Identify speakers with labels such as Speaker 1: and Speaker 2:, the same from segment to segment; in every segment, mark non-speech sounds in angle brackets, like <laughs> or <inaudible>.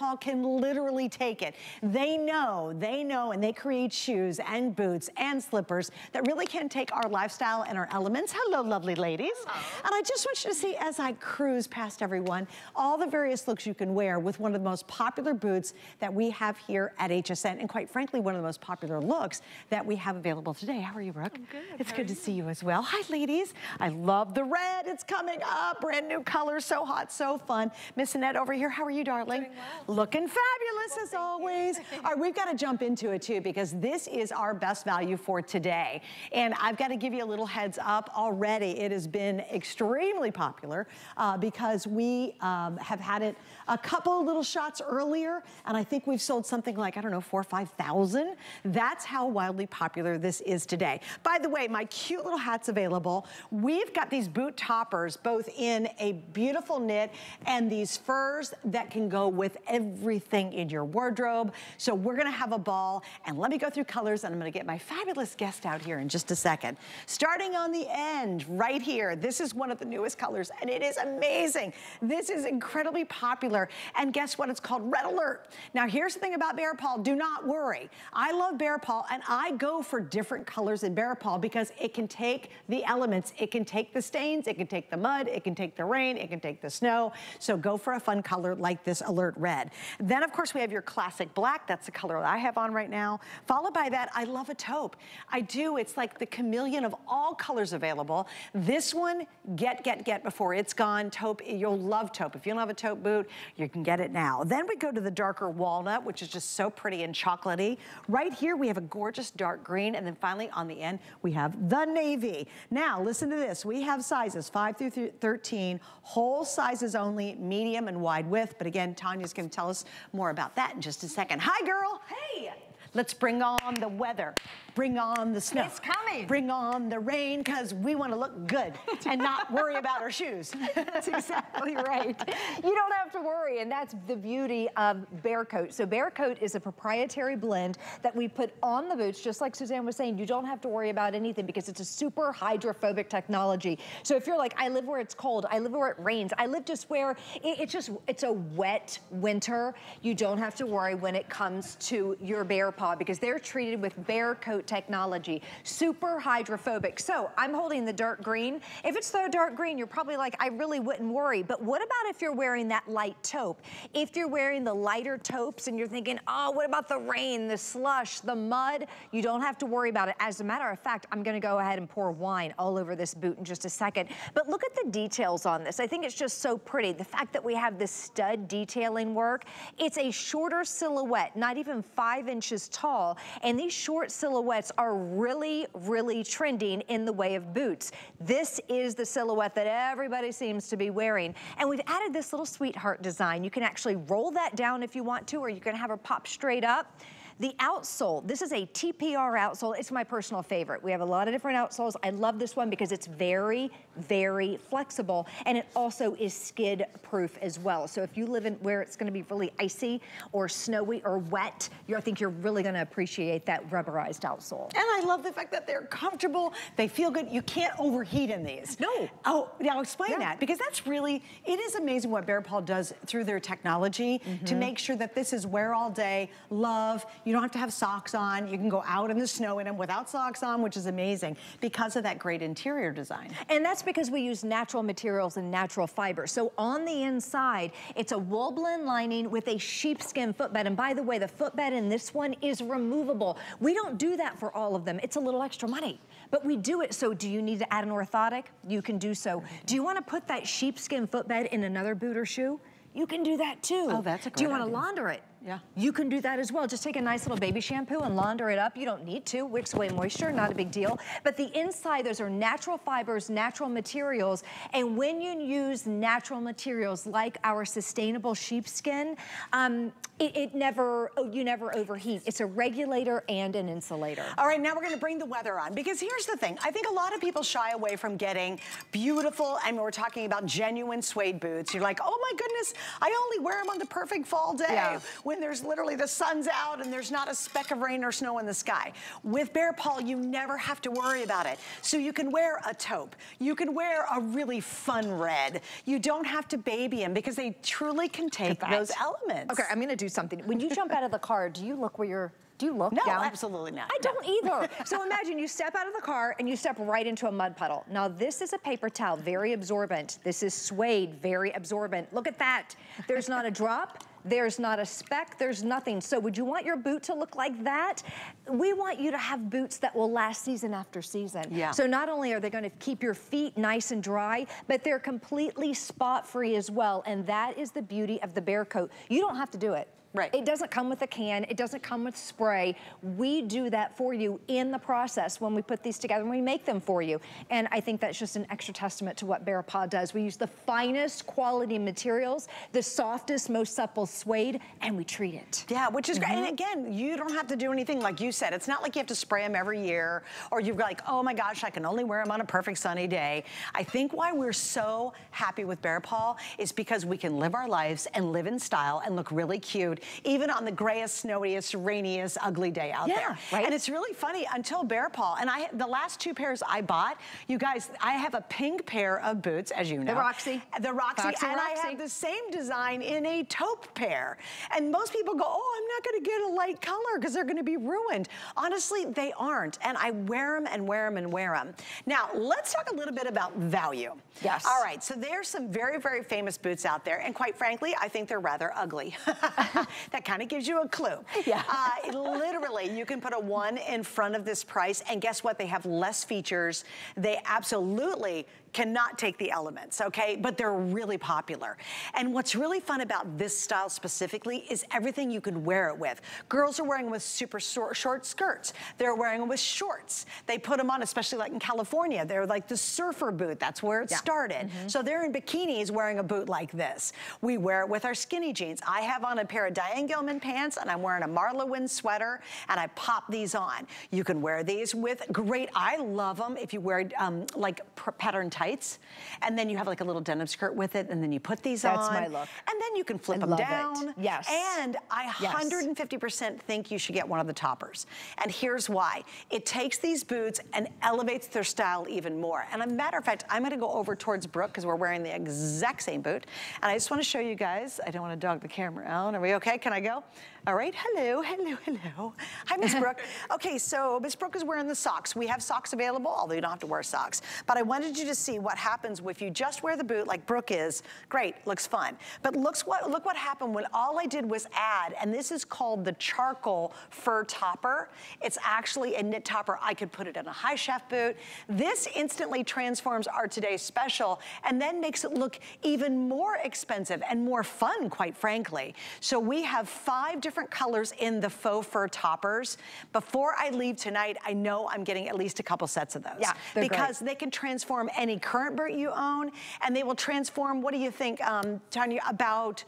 Speaker 1: Paul can literally take it. They know, they know, and they create shoes and boots and slippers that really can take our lifestyle and our elements. Hello, lovely ladies. Hello. And I just want you to see as I cruise past everyone, all the various looks you can wear with one of the most popular boots that we have here at HSN, and quite frankly, one of the most popular looks that we have available today. How are you, Brooke?
Speaker 2: I'm good.
Speaker 1: It's
Speaker 2: How
Speaker 1: good to see you as well. Hi, ladies. I love the red. It's coming up. Brand new color, so hot, so fun. Miss Annette over here. How are you, darling?
Speaker 2: Doing well.
Speaker 1: Looking fabulous as always. <laughs> All right, we've got to jump into it too because this is our best value for today. And I've got to give you a little heads up already. It has been extremely popular uh, because we um, have had it a couple little shots earlier and I think we've sold something like, I don't know, four or 5,000. That's how wildly popular this is today. By the way, my cute little hat's available. We've got these boot toppers both in a beautiful knit and these furs that can go with every everything in your wardrobe. So we're gonna have a ball and let me go through colors and I'm gonna get my fabulous guest out here in just a second. Starting on the end, right here, this is one of the newest colors and it is amazing. This is incredibly popular. And guess what? It's called Red Alert. Now here's the thing about Bear Paw, do not worry. I love Bear Paw and I go for different colors in Bear Paw because it can take the elements. It can take the stains, it can take the mud, it can take the rain, it can take the snow. So go for a fun color like this Alert Red. Then of course we have your classic black. That's the color that I have on right now. Followed by that, I love a taupe. I do, it's like the chameleon of all colors available. This one, get, get, get before it's gone. Taupe, you'll love taupe. If you don't have a taupe boot, you can get it now. Then we go to the darker walnut, which is just so pretty and chocolatey. Right here, we have a gorgeous dark green. And then finally on the end, we have the navy. Now, listen to this. We have sizes 5 through 13, whole sizes only, medium and wide width. But again, Tanya's gonna tell us more about that in just a second. Hi, girl.
Speaker 2: Hey.
Speaker 1: Let's bring on the weather. Bring on the snow.
Speaker 2: It's coming.
Speaker 1: Bring on the rain because we want to look good and not worry about our shoes. <laughs>
Speaker 2: that's exactly right. You don't have to worry and that's the beauty of Bear Coat. So Bear Coat is a proprietary blend that we put on the boots just like Suzanne was saying. You don't have to worry about anything because it's a super hydrophobic technology. So if you're like, I live where it's cold, I live where it rains, I live just where it, it's just, it's a wet winter, you don't have to worry when it comes to your bear because they're treated with Bear Coat technology, super hydrophobic. So I'm holding the dark green. If it's so dark green, you're probably like, I really wouldn't worry. But what about if you're wearing that light taupe? If you're wearing the lighter taupes and you're thinking, oh, what about the rain, the slush, the mud? You don't have to worry about it. As a matter of fact, I'm gonna go ahead and pour wine all over this boot in just a second. But look at the details on this. I think it's just so pretty. The fact that we have this stud detailing work, it's a shorter silhouette, not even five inches tall. And these short silhouettes are really, really trending in the way of boots. This is the silhouette that everybody seems to be wearing. And we've added this little sweetheart design. You can actually roll that down if you want to, or you can have her pop straight up. The outsole, this is a TPR outsole. It's my personal favorite. We have a lot of different outsoles. I love this one because it's very, very flexible and it also is skid proof as well. So if you live in where it's gonna be really icy or snowy or wet, I think you're really gonna appreciate that rubberized outsole.
Speaker 1: And I love the fact that they're comfortable, they feel good. You can't overheat in these.
Speaker 2: No.
Speaker 1: Oh, now explain yeah. that because that's really, it is amazing what Bear Paw does through their technology mm -hmm. to make sure that this is wear all day, love, you don't have to have socks on. You can go out in the snow in them without socks on, which is amazing because of that great interior design.
Speaker 2: And that's because we use natural materials and natural fiber. So on the inside, it's a wool blend lining with a sheepskin footbed. And by the way, the footbed in this one is removable. We don't do that for all of them. It's a little extra money, but we do it. So do you need to add an orthotic? You can do so. Do you want to put that sheepskin footbed in another boot or shoe? You can do that too.
Speaker 1: Oh, that's a great
Speaker 2: Do you want
Speaker 1: to
Speaker 2: launder it?
Speaker 1: Yeah.
Speaker 2: You can do that as well. Just take a nice little baby shampoo and launder it up. You don't need to. Wicks away moisture, not a big deal. But the inside, those are natural fibers, natural materials. And when you use natural materials like our sustainable sheepskin, um, it, it, never, oh, you never overheat. It's a regulator and an insulator.
Speaker 1: All right, now we're gonna bring the weather on because here's the thing. I think a lot of people shy away from getting beautiful, and we're talking about genuine suede boots. You're like, oh my goodness, I only wear them on the perfect fall day.
Speaker 2: Yeah
Speaker 1: when there's literally the sun's out and there's not a speck of rain or snow in the sky. With Bear Paw, you never have to worry about it. So you can wear a taupe. You can wear a really fun red. You don't have to baby them because they truly can take those elements.
Speaker 2: Okay, I'm gonna do something. When you jump out of the car, do you look where you're do you look
Speaker 1: no,
Speaker 2: down?
Speaker 1: absolutely not.
Speaker 2: I no. don't either. so imagine you step out of the car and you step right into a mud puddle. Now this is a paper towel, very absorbent. This is suede, very absorbent. Look at that. There's not a drop. There's not a speck, there's nothing. So would you want your boot to look like that? We want you to have boots that will last season after season.
Speaker 1: Yeah.
Speaker 2: So not only are they gonna keep your feet nice and dry, but they're completely spot free as well. And that is the beauty of the Bear Coat. You don't have to do it.
Speaker 1: Right.
Speaker 2: It doesn't come with a can. It doesn't come with spray. We do that for you in the process when we put these together and we make them for you. And I think that's just an extra testament to what Bear Paw does. We use the finest quality materials, the softest, most supple suede, and we treat it.
Speaker 1: Yeah, which is mm -hmm. great. And
Speaker 2: mm-hmm.
Speaker 1: again, you don't have to do anything like you said. It's not like you have to spray them every year or you're like, oh my gosh, I can only wear them on a perfect sunny day. I think why we're so happy with Bear Paw is because we can live our lives and live in style and look really cute even on the grayest, snowiest, rainiest, ugly day out
Speaker 2: yeah,
Speaker 1: there.
Speaker 2: Right?
Speaker 1: And it's really funny until Bear Paw, and I the last two pairs I bought, you guys, I have a pink pair of boots, as you know.
Speaker 2: The Roxy.
Speaker 1: The Roxy,
Speaker 2: Foxy
Speaker 1: and
Speaker 2: Roxy.
Speaker 1: I have the same design in a taupe pair. And most people go, oh, I'm not gonna get a light color because they're gonna be ruined. Honestly, they aren't. And I wear them and wear them and wear them. Now, let's talk a little bit about value.
Speaker 2: Yes.
Speaker 1: All right, so there's some very, very famous boots out there. And quite frankly, I think they're rather ugly. <laughs> that kind of gives you a clue.
Speaker 2: Yeah.
Speaker 1: Uh, literally, you can put a one in front of this price, and guess what? They have less features. They absolutely cannot take the elements, okay? But they're really popular. And what's really fun about this style specifically is everything you can wear it with. Girls are wearing with super short, short skirts. They're wearing them with shorts. They put them on, especially like in California, they're like the surfer boot. That's where it yeah. started. Mm -hmm. So they're in bikinis wearing a boot like this. We wear it with our skinny jeans. I have on a pair of Diane Gilman pants and I'm wearing a Marla Wynne sweater and I pop these on. You can wear these with great, I love them if you wear um, like pattern tights, and then you have like a little denim skirt with it, and then you put these
Speaker 2: That's
Speaker 1: on.
Speaker 2: That's my look.
Speaker 1: And then you can flip
Speaker 2: I
Speaker 1: them down.
Speaker 2: It. Yes.
Speaker 1: And I 150% think you should get one of the toppers. And here's why. It takes these boots and elevates their style even more. And a matter of fact, I'm gonna go over towards Brooke because we're wearing the exact same boot. And I just wanna show you guys, I don't wanna dog the camera out. Are we okay? Can I go? All right, hello, hello, hello. Hi, Miss <laughs> Brooke. okay, so Miss Brooke is wearing the socks. We have socks available, although you don't have to wear socks. But I wanted you to see what happens if you just wear the boot like Brooke is. Great, looks fun. But looks what, look what happened when all I did was add, and this is called the charcoal fur topper. It's actually a knit topper. I could put it in a high shaft boot. This instantly transforms our today's special and then makes it look even more expensive and more fun, quite frankly. So we have five different different colors in the faux fur toppers. Before I leave tonight, I know I'm getting at least a couple sets of those.
Speaker 2: Yeah,
Speaker 1: Because
Speaker 2: great.
Speaker 1: they can transform any current boot you own, and they will transform, what do you think, um, Tanya, about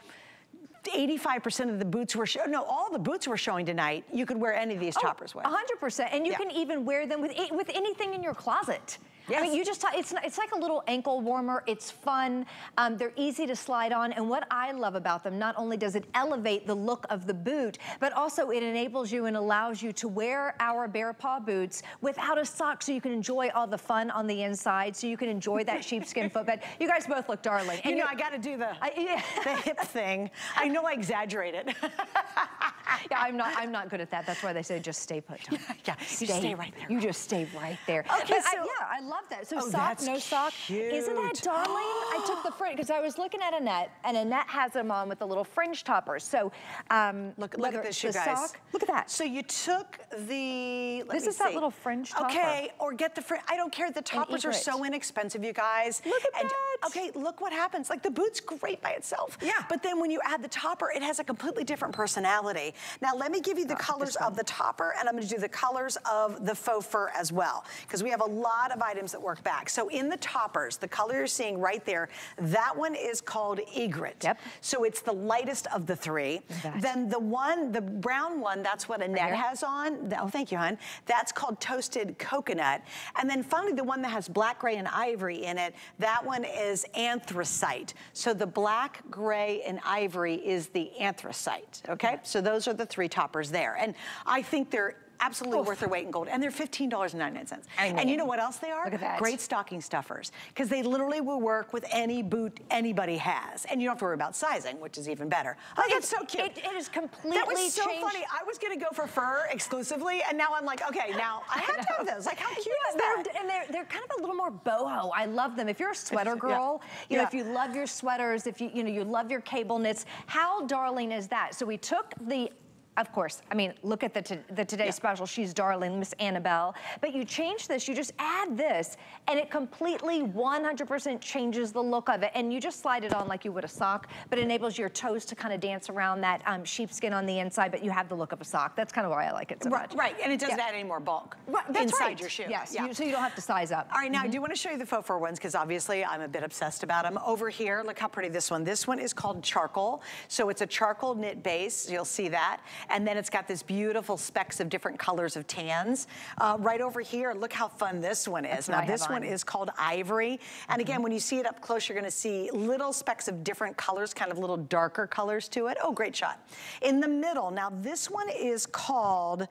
Speaker 1: 85% of the boots were, no, all the boots we're showing tonight, you could wear any of these
Speaker 2: oh,
Speaker 1: toppers with.
Speaker 2: 100%, and you yeah. can even wear them with, with anything in your closet. Yes. I mean, you just, it's, it's like a little ankle warmer. It's fun. Um, they're easy to slide on. And what I love about them, not only does it elevate the look of the boot, but also it enables you and allows you to wear our Bear Paw boots without a sock so you can enjoy all the fun on the inside, so you can enjoy that <laughs> sheepskin footbed. You guys both look darling.
Speaker 1: And you know, I got to do the, I, yeah. the hip thing. I know I exaggerate it. <laughs>
Speaker 2: yeah, I'm not, I'm not good at that. That's why they say just stay put. <laughs>
Speaker 1: Yeah, yeah. Stay, you stay right there.
Speaker 2: You just stay right there.
Speaker 1: Okay,
Speaker 2: but
Speaker 1: so,
Speaker 2: I, yeah, I love that. So
Speaker 1: oh,
Speaker 2: sock, no sock.
Speaker 1: Cute.
Speaker 2: Isn't that darling? I took the fringe, because I was looking at Annette, and Annette has them on with the little fringe toppers. So, um,
Speaker 1: look, look at this, you guys.
Speaker 2: Sock, look at that.
Speaker 1: So you took the,
Speaker 2: This is
Speaker 1: see.
Speaker 2: that little fringe topper.
Speaker 1: Okay, or get the fringe. I don't care. The toppers are so inexpensive, you guys.
Speaker 2: Look at
Speaker 1: and,
Speaker 2: that.
Speaker 1: Okay, look what happens. Like the boot's great by itself.
Speaker 2: Yeah.
Speaker 1: But then when you add the topper, it has a completely different personality. Now let me give you the oh, colors of the topper, and I'm gonna do the colors of the faux fur as well, because we have a lot of items that work back. So in the toppers, the color you're seeing right there, that one is called egret.
Speaker 2: Yep.
Speaker 1: So it's the lightest of the three. Then the one, the brown one, that's what Annette has on. Oh, thank you, hon. That's called toasted coconut. And then finally, the one that has black, gray, and ivory in it, that one is is anthracite. So the black, gray, and ivory is the anthracite, okay? So those are the three toppers there. And I think they're absolutely worth their weight in gold. And they're $15.99. And you know what else they are?
Speaker 2: Look at that.
Speaker 1: Great stocking stuffers. Because they literally will work with any boot anybody has. And you don't have to worry about sizing, which is even better. Oh, that's so cute.
Speaker 2: It, it is completely
Speaker 1: That was so
Speaker 2: changed.
Speaker 1: funny. I was going to go for fur exclusively, and now I'm like, okay, now I have to have those. Like, how cute yeah, is
Speaker 2: that? And they're, they're kind of a little more boho. I love them. If you're a sweater girl, yeah. you know, yeah. if you love your sweaters, if you, you know, you love your cable knits, how darling is that? So we took the of course, I mean, look at the, the Today yeah. Special. She's darling, Miss Annabelle. But you change this, you just add this, and it completely 100% changes the look of it. And you just slide it on like you would a sock, but it enables your toes to kind of dance around that um, sheepskin on the inside, but you have the look of a sock. That's kind of why I like it so
Speaker 1: right,
Speaker 2: much.
Speaker 1: Right, and it doesn't yeah. add any more bulk right, inside right. your shoe.
Speaker 2: Yes, yeah. you, so you don't have to size up.
Speaker 1: All right, now mm -hmm. I do want to show you the faux fur ones because obviously I'm a bit obsessed about them. Over here, look how pretty this one. This one is called charcoal. So it's a charcoal knit base. You'll see that. And then it's got this beautiful specks of different colors of tans. Uh, right over here, look how fun this one is. That's now this one is called ivory. And mm -hmm. again, when you see it up close, you're gonna see little specks of different colors, kind of little darker colors to it. Oh, great shot. In the middle, now this one is called...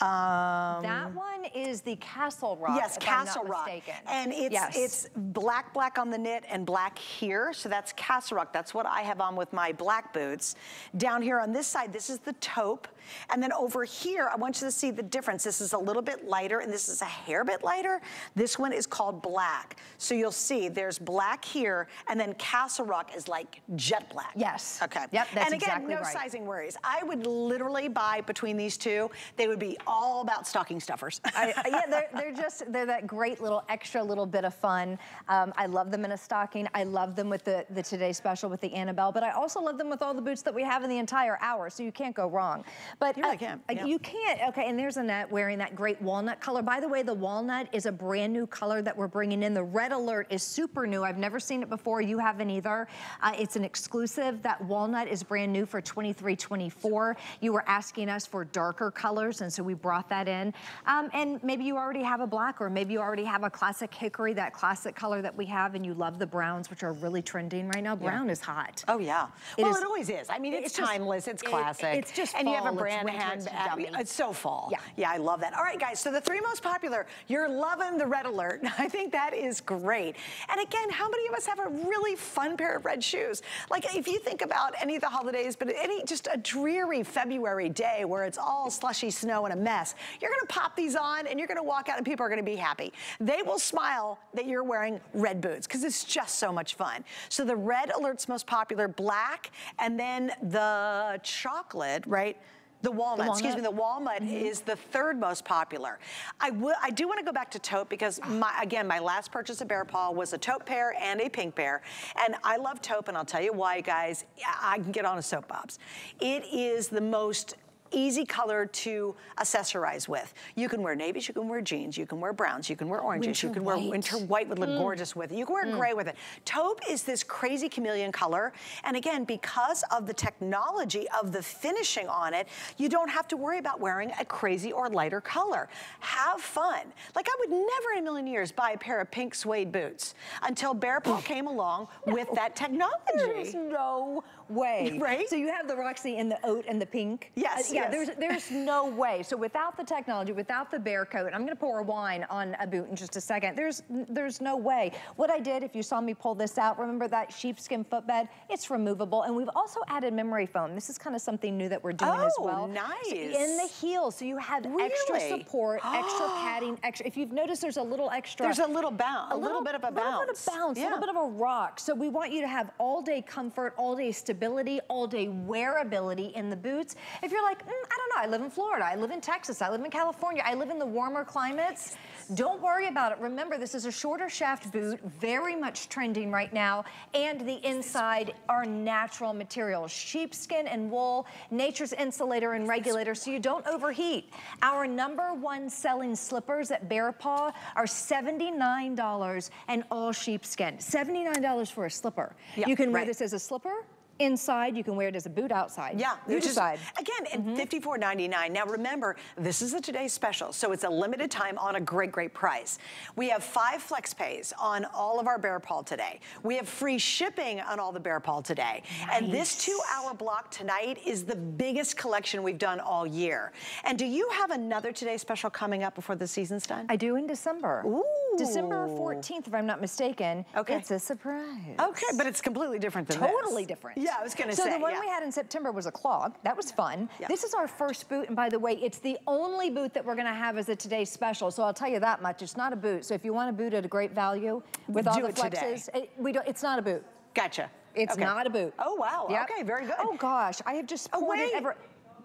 Speaker 1: Um,
Speaker 2: that one is the Castle Rock,
Speaker 1: Yes, Castle Rock. And it's, yes. it's black, black on the knit and black here. So that's Castle Rock. That's what I have on with my black boots. Down here on this side, this is the taupe. And then over here, I want you to see the difference. This is a little bit lighter and this is a hair bit lighter. This one is called black. So you'll see there's black here and then Castle Rock is like jet black.
Speaker 2: Yes.
Speaker 1: Okay.
Speaker 2: Yep, that's
Speaker 1: And again,
Speaker 2: exactly
Speaker 1: no
Speaker 2: right.
Speaker 1: sizing worries. I would literally buy between these two, they would be all about stocking stuffers. <laughs>
Speaker 2: I, yeah, they're, they're just, they're that great little extra little bit of fun. Um, I love them in a stocking. I love them with the, the Today Special with the Annabelle, but I also love them with all the boots that we have in the entire hour, so you can't go wrong. But
Speaker 1: you really uh, can.
Speaker 2: Uh, You can't. Okay, and there's Annette wearing that great walnut color. By the way, the walnut is a brand new color that we're bringing in. The red alert is super new. I've never seen it before. You haven't either. Uh, it's an exclusive. That walnut is brand new for 23, 24. You were asking us for darker colors, and so we brought that in. Um, and maybe you already have a black, or maybe you already have a classic hickory, that classic color that we have, and you love the browns, which are really trending right now. Brown yeah. is hot.
Speaker 1: Oh, yeah. It well, is, it always is. I mean, it's, it's timeless. Just, it's classic. It,
Speaker 2: it's just
Speaker 1: And have a brand handbag. It's so fall. Yeah. Yeah, I love that. All right, guys, so the three most popular, you're loving the red alert. <laughs> I think that is great. And again, how many of us have a really fun pair of red shoes? Like if you think about any of the holidays, but any just a dreary February day where it's all slushy snow and a mess, you're gonna pop these on and you're gonna walk out and people are gonna be happy. They will smile that you're wearing red boots because it's just so much fun. So the red alert's most popular, black, and then the chocolate, right? The walnut, the walnut, excuse me, the walnut mm -hmm. is the third most popular. I, I do want to go back to taupe because, my, again, my last purchase of Bear Paw was a taupe pair and a pink pair. And I love taupe, and I'll tell you why, guys. I can get on a soapbox. It is the most easy color to accessorize with. You can wear navies, you can wear jeans, you can wear browns, you can wear oranges,
Speaker 2: winter
Speaker 1: you can
Speaker 2: white.
Speaker 1: wear winter white would look mm. gorgeous with it. You can wear mm. gray with it. Taupe is this crazy chameleon color. And again, because of the technology of the finishing on it, you don't have to worry about wearing a crazy or lighter color. Have fun. Like I would never in a million years buy a pair of pink suede boots until Bear Paw <laughs> came along no. with that technology.
Speaker 2: There's no way. <laughs>
Speaker 1: Right?
Speaker 2: So you have the Roxy in the oat and the pink.
Speaker 1: Yes,
Speaker 2: uh, yeah, yes. there's there's no way. So without the technology, without the bear coat, I'm gonna pour a wine on a boot in just a second. There's there's no way. What I did, if you saw me pull this out, remember that sheepskin footbed? It's removable. And we've also added memory foam. This is kind of something new that we're doing
Speaker 1: oh,
Speaker 2: as well.
Speaker 1: nice. So
Speaker 2: in the heel, so you have
Speaker 1: really?
Speaker 2: extra support, extra <gasps> padding, extra. If you've noticed, there's a little extra.
Speaker 1: There's a little bounce, a, little, little, bit of a bounce. A
Speaker 2: little bit of bounce, a little bit of a rock. So we want you to have all day comfort, all day stability, all day wearability in the boots. If you're like, Mm, I don't know, I live in Florida, I live in Texas, I live in California, I live in the warmer climates, don't worry about it. Remember, this is a shorter shaft boot, very much trending right now, and the inside are natural materials, sheepskin and wool, nature's insulator and regulator, so you don't overheat. Our number one selling slippers at Bear Paw are $79 and all sheepskin. $79 for a slipper. Yep, you can wear right. this as a slipper, inside. You can wear it as a boot outside.
Speaker 1: Yeah.
Speaker 2: You decide.
Speaker 1: Again, mm -hmm. $54.99. Now remember, this is a today's special, so it's a limited time on a great, great price. We have five flex pays on all of our Bear Paw today. We have free shipping on all the Bear Paw today. Nice. And this two hour block tonight is the biggest collection we've done all year. And do you have another today special coming up before the season's done?
Speaker 2: I do in December.
Speaker 1: Ooh.
Speaker 2: December 14th, if I'm not mistaken.
Speaker 1: Okay.
Speaker 2: It's a surprise.
Speaker 1: Okay, but it's completely different than
Speaker 2: Totally
Speaker 1: this.
Speaker 2: different.
Speaker 1: Yeah, I was gonna
Speaker 2: so
Speaker 1: say.
Speaker 2: So the one
Speaker 1: yeah.
Speaker 2: we had in September was a clog. That was fun.
Speaker 1: Yep.
Speaker 2: This is our first boot, and by the way, it's the only boot that we're gonna have as a today special. So I'll tell you that much. It's not a boot. So if you want a boot at a great value with
Speaker 1: Do
Speaker 2: all the flexes, it, we don't. It's not a boot.
Speaker 1: Gotcha.
Speaker 2: It's
Speaker 1: okay.
Speaker 2: not a boot.
Speaker 1: Oh wow.
Speaker 2: Yep.
Speaker 1: Okay, very good.
Speaker 2: Oh gosh, I have just oh, poured
Speaker 1: oh,
Speaker 2: ever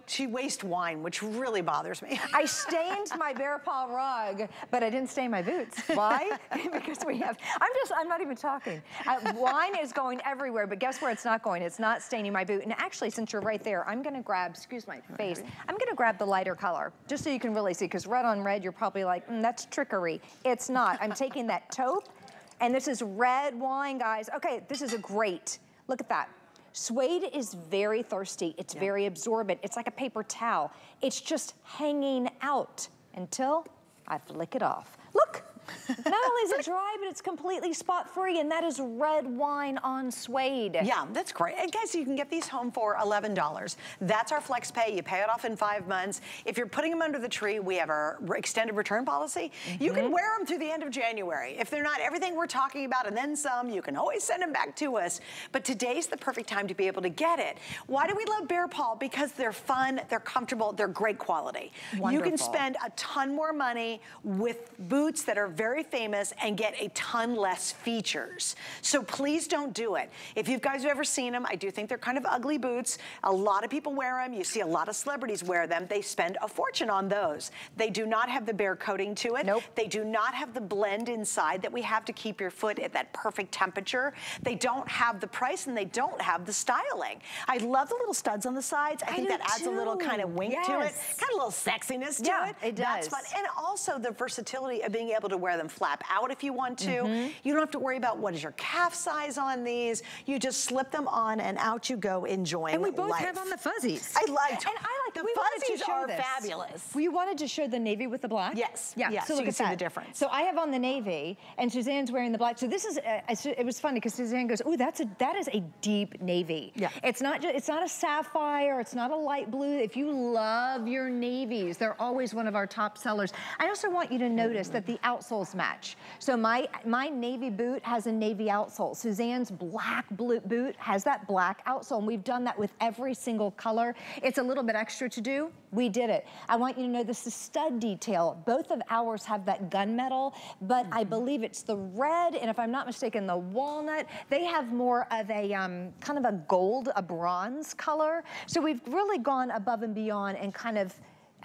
Speaker 1: she wastes wine, which really bothers me.
Speaker 2: I stained my bear paw rug, but I didn't stain my boots. Why? <laughs> because we have, I'm just, I'm not even talking. Uh, wine is going everywhere, but guess where it's not going? It's not staining my boot. And actually, since you're right there, I'm gonna grab, excuse my face, I'm gonna grab the lighter color, just so you can really see, because red on red, you're probably like, mm, that's trickery. It's not. I'm taking that taupe, and this is red wine, guys. Okay, this is a great, look at that. Suede is very thirsty. It's yeah. very absorbent. It's like a paper towel. It's just hanging out until I flick it off. Look, <laughs> not only is it dry, but it's completely spot free, and that is red wine on suede.
Speaker 1: Yeah, that's great. And guys, you can get these home for $11. That's our flex pay. You pay it off in five months. If you're putting them under the tree, we have our extended return policy. Mm -hmm. You can mm-hmm. wear them through the end of January. If they're not everything we're talking about and then some, you can always send them back to us. But today's the perfect time to be able to get it. Why do we love Bear Paw? Because they're fun, they're comfortable, they're great quality.
Speaker 2: Wonderful.
Speaker 1: You can spend a ton more money with boots that are very famous and get a ton less features. So please don't do it. If you guys have ever seen them, I do think they're kind of ugly boots. A lot of people wear them. You see a lot of celebrities wear them. They spend a fortune on those. They do not have the bear coating to it.
Speaker 2: Nope.
Speaker 1: They do not have the blend inside that we have to keep your foot at that perfect temperature. They don't have the price and they don't have the styling. I love the little studs on the sides. I,
Speaker 2: I
Speaker 1: think that adds
Speaker 2: too.
Speaker 1: a little kind of wink
Speaker 2: yes.
Speaker 1: to it. Kind of a little sexiness to
Speaker 2: yeah,
Speaker 1: it.
Speaker 2: it does.
Speaker 1: That's fun. And also the versatility of being able to wear them flap out if you want to. Mm -hmm. You don't have to worry about what is your calf size on these. You just slip them on and out you go enjoying
Speaker 2: And we both
Speaker 1: life.
Speaker 2: have on the fuzzies.
Speaker 1: I like
Speaker 2: And I like
Speaker 1: the
Speaker 2: we
Speaker 1: fuzzies are
Speaker 2: this.
Speaker 1: fabulous.
Speaker 2: We wanted to show the navy with the black.
Speaker 1: Yes.
Speaker 2: Yeah.
Speaker 1: Yes.
Speaker 2: So
Speaker 1: you
Speaker 2: look
Speaker 1: can see
Speaker 2: that.
Speaker 1: the difference.
Speaker 2: So I have on the navy, and Suzanne's wearing the black. So this is uh, it was funny because Suzanne goes, "Oh, that's a that is a deep navy.
Speaker 1: Yeah.
Speaker 2: It's not just it's not a sapphire. It's not a light blue. If you love your navies, they're always one of our top sellers. I also want you to notice that the outsoles match. So my my navy boot has a navy outsole. Suzanne's black blue boot has that black outsole, and we've done that with every single color. It's a little bit extra to do. We did it. I want you to know this is stud detail. Both of ours have that gunmetal, but mm -hmm. I
Speaker 1: Mm-hmm.
Speaker 2: believe it's the red, and if I'm not mistaken, the walnut. They have more of a um, kind of a gold, a bronze color. So we've really gone above and beyond and kind of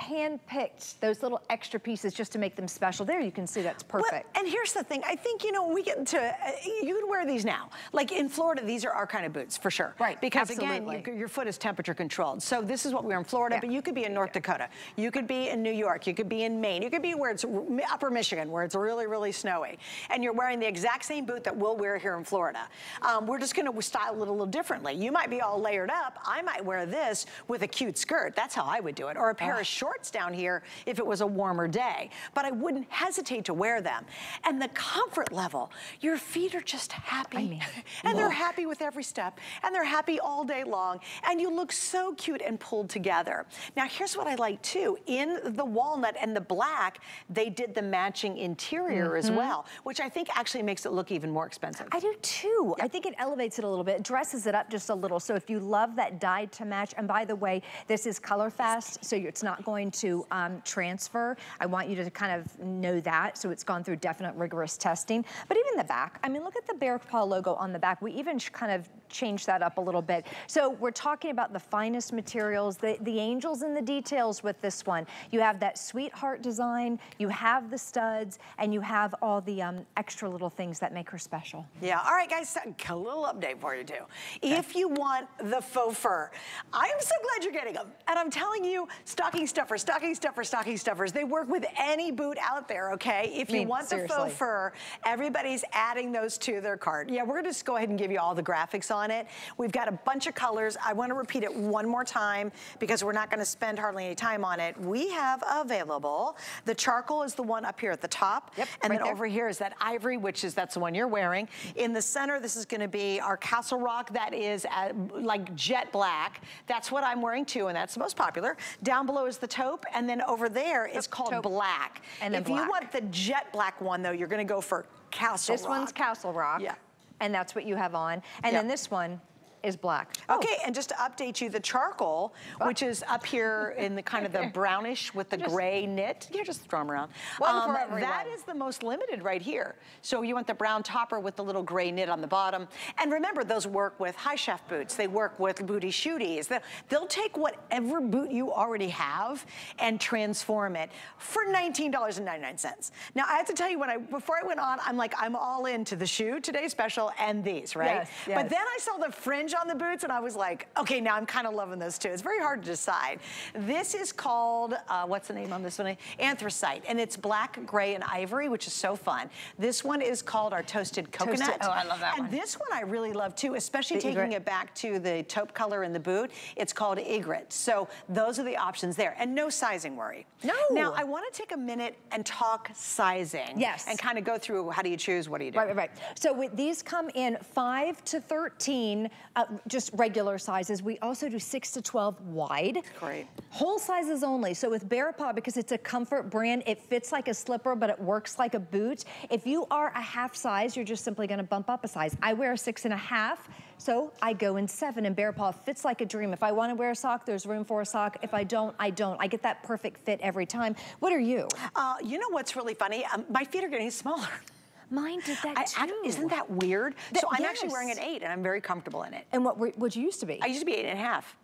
Speaker 2: hand-picked those little extra pieces just to make them special. There you can see that's perfect.
Speaker 1: Well, and here's the thing. I think, you know, we get into, uh, you can wear these now. Like in Florida, these are our kind of boots for sure.
Speaker 2: Right,
Speaker 1: Because
Speaker 2: absolutely.
Speaker 1: again, you, your foot is temperature controlled. So this is what we wear in Florida,
Speaker 2: Yeah.
Speaker 1: but you could be in North Dakota. You could be in New York. You could be in Maine. You could be where it's upper Michigan, where it's really, really snowy. And you're wearing the exact same boot that we'll wear here in Florida. Um, we're just gonna style it a little differently. You might be all layered up. I might wear this with a cute skirt. That's how I would do it. Or a pair
Speaker 2: Oh.
Speaker 1: of shorts down here if it was a warmer day. But I wouldn't hesitate to wear them. And the comfort level, your feet are just happy.
Speaker 2: I mean, <laughs>
Speaker 1: and they're happy with every step. And they're happy all day long. And you look so cute and pulled together. Now here's what I like too. In the walnut and the black, they did the matching interior as
Speaker 2: Mhm.
Speaker 1: well, which I think actually makes it look even more expensive.
Speaker 2: I do too. I think it elevates it a little bit, dresses it up just a little. So if you love that dyed to match, and by the way, this is color fast, so it's not going to um, transfer. I want you to kind of know that. So it's gone through definite rigorous testing. But even the back, I mean, look at the Bear Paw logo on the back. We even kind of changed that up a little bit. So we're talking about the finest materials, the, the angels and the details with this one. You have that sweetheart design, you have the studs, and you have all the um, extra little things that make her special.
Speaker 1: Yeah, all right guys, a little update for you too. If you want the faux fur, I'm so glad you're getting them. And I'm telling you, stocking stuffers, stocking stuffers, stocking stuffers, they work with any boot out there, okay? If
Speaker 2: I
Speaker 1: you
Speaker 2: mean,
Speaker 1: want
Speaker 2: seriously.
Speaker 1: the faux fur, everybody's adding those to their cart. Yeah, we're gonna just go ahead and give you all the graphics on on it. We've got a bunch of colors. I wanna repeat it one more time because we're not gonna spend hardly any time on it. We have available, the charcoal is the one up here at the top.
Speaker 2: Yep,
Speaker 1: and
Speaker 2: right
Speaker 1: then
Speaker 2: there.
Speaker 1: over here is that ivory, which is, that's the one you're wearing. In the center, this is gonna be our Castle Rock. That is uh, like jet black. That's what I'm wearing too, and that's the most popular. Down below is the taupe, and then over there is called
Speaker 2: taupe.
Speaker 1: black.
Speaker 2: And then
Speaker 1: if you want the jet black one though, you're gonna go for Castle
Speaker 2: This
Speaker 1: Rock.
Speaker 2: This one's Castle Rock.
Speaker 1: Yeah.
Speaker 2: And that's what you have on. And
Speaker 1: Yeah.
Speaker 2: then this one is black. Oh.
Speaker 1: Okay, and just to update you, the charcoal,
Speaker 2: Oh.
Speaker 1: which is up here <laughs> in the kind of the brownish with the
Speaker 2: Just-
Speaker 1: gray knit, yeah, just throw them around.
Speaker 2: One for um,
Speaker 1: that the most limited right here. So you want the brown topper with the little gray knit on the bottom. And remember, those work with high shaft boots. They work with booty shooties. They'll, they'll take whatever boot you already have and transform it for $19.99. Now, I have to tell you, when I before I went on, I'm like, I'm all into the shoe, today special, and these, right?
Speaker 2: Yes,
Speaker 1: But then I saw the fringe on the boots and I was like, okay, now I'm kind of loving those too. It's very hard to decide. This is called, uh, what's the name on this one? Anthracite. And it's black, gray, and ivory, which is so fun. This one is called our toasted coconut.
Speaker 2: oh, I love that
Speaker 1: and
Speaker 2: one.
Speaker 1: And this one I really love too, especially
Speaker 2: The
Speaker 1: taking
Speaker 2: egret.
Speaker 1: it back to the taupe color in the boot. It's called egret. So those are the options there. And no sizing worry.
Speaker 2: No.
Speaker 1: Now, I want to take a minute and talk sizing.
Speaker 2: Yes.
Speaker 1: And kind of go through how do you choose, what do you do?
Speaker 2: Right, right, right. So with, these come in 5 to 13, uh, just regular sizes. We also do 6 to 12 wide.
Speaker 1: Great.
Speaker 2: Whole sizes only. So with Bear Paw, because it's a comfort brand, it fits like a slipper, but it works like a boot. If you are a half size, you're just simply gonna bump up a size. I wear a six and a half, so I go in seven, and Bear Paw fits like a dream. If I wanna wear a sock, there's room for a sock. If I don't, I don't. I get that perfect fit every time. What are you?
Speaker 1: Uh, you know what's really funny? Um, my feet are getting smaller. <laughs>
Speaker 2: Mine did that
Speaker 1: I,
Speaker 2: too.
Speaker 1: I, isn't that weird?
Speaker 2: That-
Speaker 1: so I'm actually wearing an eight and I'm very comfortable in it.
Speaker 2: And what were- what you used to be?
Speaker 1: I used to be eight and a half.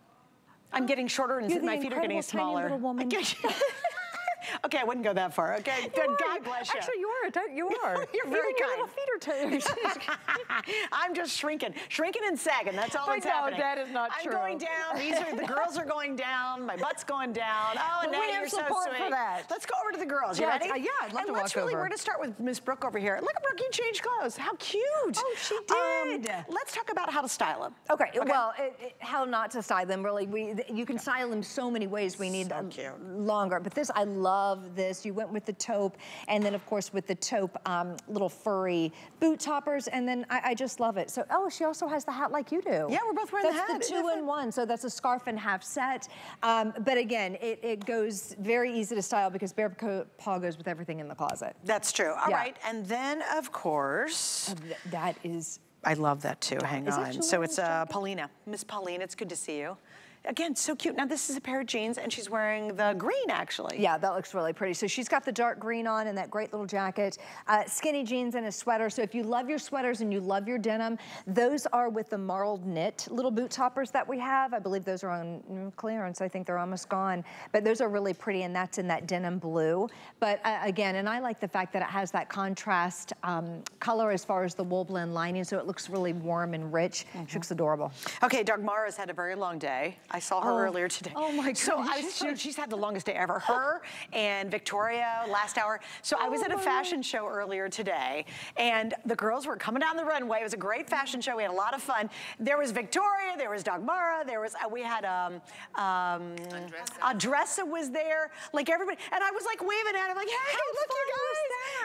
Speaker 1: I'm getting shorter and my feet are getting
Speaker 2: incredible, tiny
Speaker 1: smaller.
Speaker 2: little <laughs> woman. <laughs>
Speaker 1: okay, I wouldn't go that far. Okay,
Speaker 2: You
Speaker 1: good.
Speaker 2: are.
Speaker 1: God bless you.
Speaker 2: Actually, you are. Don't you <laughs> are.
Speaker 1: You're very kind.
Speaker 2: little feet are. <laughs> <laughs>
Speaker 1: I'm just shrinking, shrinking and sagging. That's all
Speaker 2: I
Speaker 1: that's
Speaker 2: know,
Speaker 1: happening.
Speaker 2: that is not
Speaker 1: I'm
Speaker 2: true.
Speaker 1: going down. These are the girls are going down. My butt's going down. Oh, Annette,
Speaker 2: we
Speaker 1: you're so
Speaker 2: support for that.
Speaker 1: Let's go over to the girls. You
Speaker 2: Yes,
Speaker 1: ready?
Speaker 2: uh, yeah, I'd love
Speaker 1: and
Speaker 2: to
Speaker 1: let's
Speaker 2: walk
Speaker 1: really,
Speaker 2: over.
Speaker 1: we're going to start with Miss Brooke over here. Look at Brooke, you changed clothes. How cute.
Speaker 2: Oh, she
Speaker 1: Um,
Speaker 2: did.
Speaker 1: let's talk about how to style them.
Speaker 2: Okay, well, it, it, how not to style them, really. We, you can style them so many ways. We need
Speaker 1: So
Speaker 2: um, longer. But this, I love this. You went with the taupe, and then, of course, with the taupe um, little furry boot toppers, and then I, I just love it. So, oh, she also has the hat like you do.
Speaker 1: Yeah, we're both wearing the
Speaker 2: that's
Speaker 1: hat.
Speaker 2: the
Speaker 1: Isn't that
Speaker 2: two in one, so that's a scarf and half set. Um, but again, it, it goes very easy to style because Bear Paw goes with everything in the closet.
Speaker 1: That's true. All right,
Speaker 2: Yeah.
Speaker 1: And then, of course,
Speaker 2: Th- That is
Speaker 1: I love that too. Hang
Speaker 2: Is
Speaker 1: on. So it's uh. Paulina. Miss Paulina, it's good to see you. Again, so cute. Now this is a pair of jeans and she's wearing the green actually.
Speaker 2: Yeah, that looks really pretty. So she's got the dark green on and that great little jacket, uh, skinny jeans and a sweater. So if you love your sweaters and you love your denim, those are with the marled knit little boot toppers that we have. I believe those are on mm, clearance. I think they're almost gone. But those are really pretty and that's in that denim blue. But uh, again, and I like the fact that it has that contrast um, color as far as the wool blend lining. So it looks really warm and rich.
Speaker 1: Mm-hmm.
Speaker 2: She looks adorable.
Speaker 1: Okay, Doug Mara's had a very long day. I saw her
Speaker 2: Oh.
Speaker 1: earlier today.
Speaker 2: Oh, my
Speaker 1: So I was, she- she's had the longest day ever. Her and Victoria last hour. So I was
Speaker 2: Oh,
Speaker 1: at a
Speaker 2: my
Speaker 1: fashion show earlier today and the girls were coming down the runway. It was a great fashion show. We had a lot of fun. There was Victoria, there was Doug Mara, there was, uh, we had, um, um, Andressa was there. Like everybody, and I was like waving at him like, hey,
Speaker 2: How
Speaker 1: look you
Speaker 2: was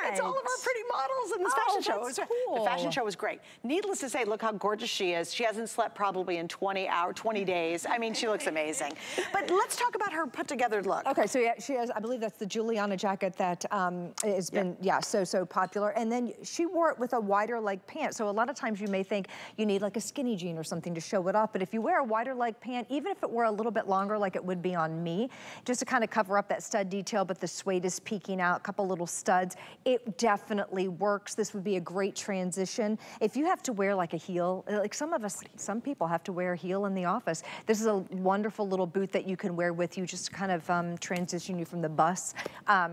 Speaker 1: guys. It's all of our pretty models in this
Speaker 2: Oh,
Speaker 1: fashion show. It was-
Speaker 2: cool.
Speaker 1: The fashion show was great. Needless to say, look how gorgeous she is. She hasn't slept probably in 20 hours, 20 days. I mean, she looks amazing. But let's talk about her put together look.
Speaker 2: Okay, so yeah, she has, I believe that's the Juliana jacket that um, has been, yeah, so, so popular. And then she wore it with a wider leg pant. So a lot of times you may think you need like a skinny jean or something to show it off. But if you wear a wider leg pant, even if it were a little bit longer like it would be on me, just to kind of cover up that stud detail, but the suede is peeking out, a couple little studs, it definitely works. This would be a great transition. If you have to wear like a heel, like some of us, some people have to wear a heel in the office. This is a wonderful little boot that you can wear with you just to kind of um, transition you from the bus, um,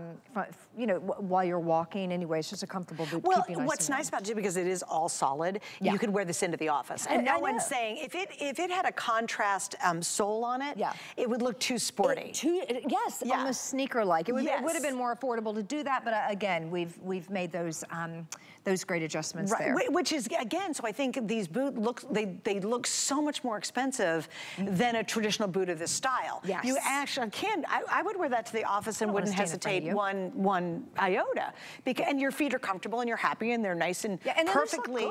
Speaker 2: you know, while you're walking. Anyway, it's just a comfortable boot
Speaker 1: well,
Speaker 2: nice
Speaker 1: what's nice about it, because it is all solid, yeah. you could wear this into the office. And I, no one's saying, if it if it had a contrast um, sole on it, yeah. it would look too sporty. It,
Speaker 2: too, it, yes, yeah. almost sneaker-like. It would, yes. it would have been more affordable to do that, but uh, again, we've we've made those um, those great adjustments right. there.
Speaker 1: Which is, again, so I think these boots look, they, they look so much more expensive mm -hmm. than a traditional boot of this style.
Speaker 2: Yes.
Speaker 1: You actually can, I, I would wear that to the office and wouldn't hesitate one, one iota. Because, and your feet are comfortable and you're happy and they're nice and, yeah, and perfectly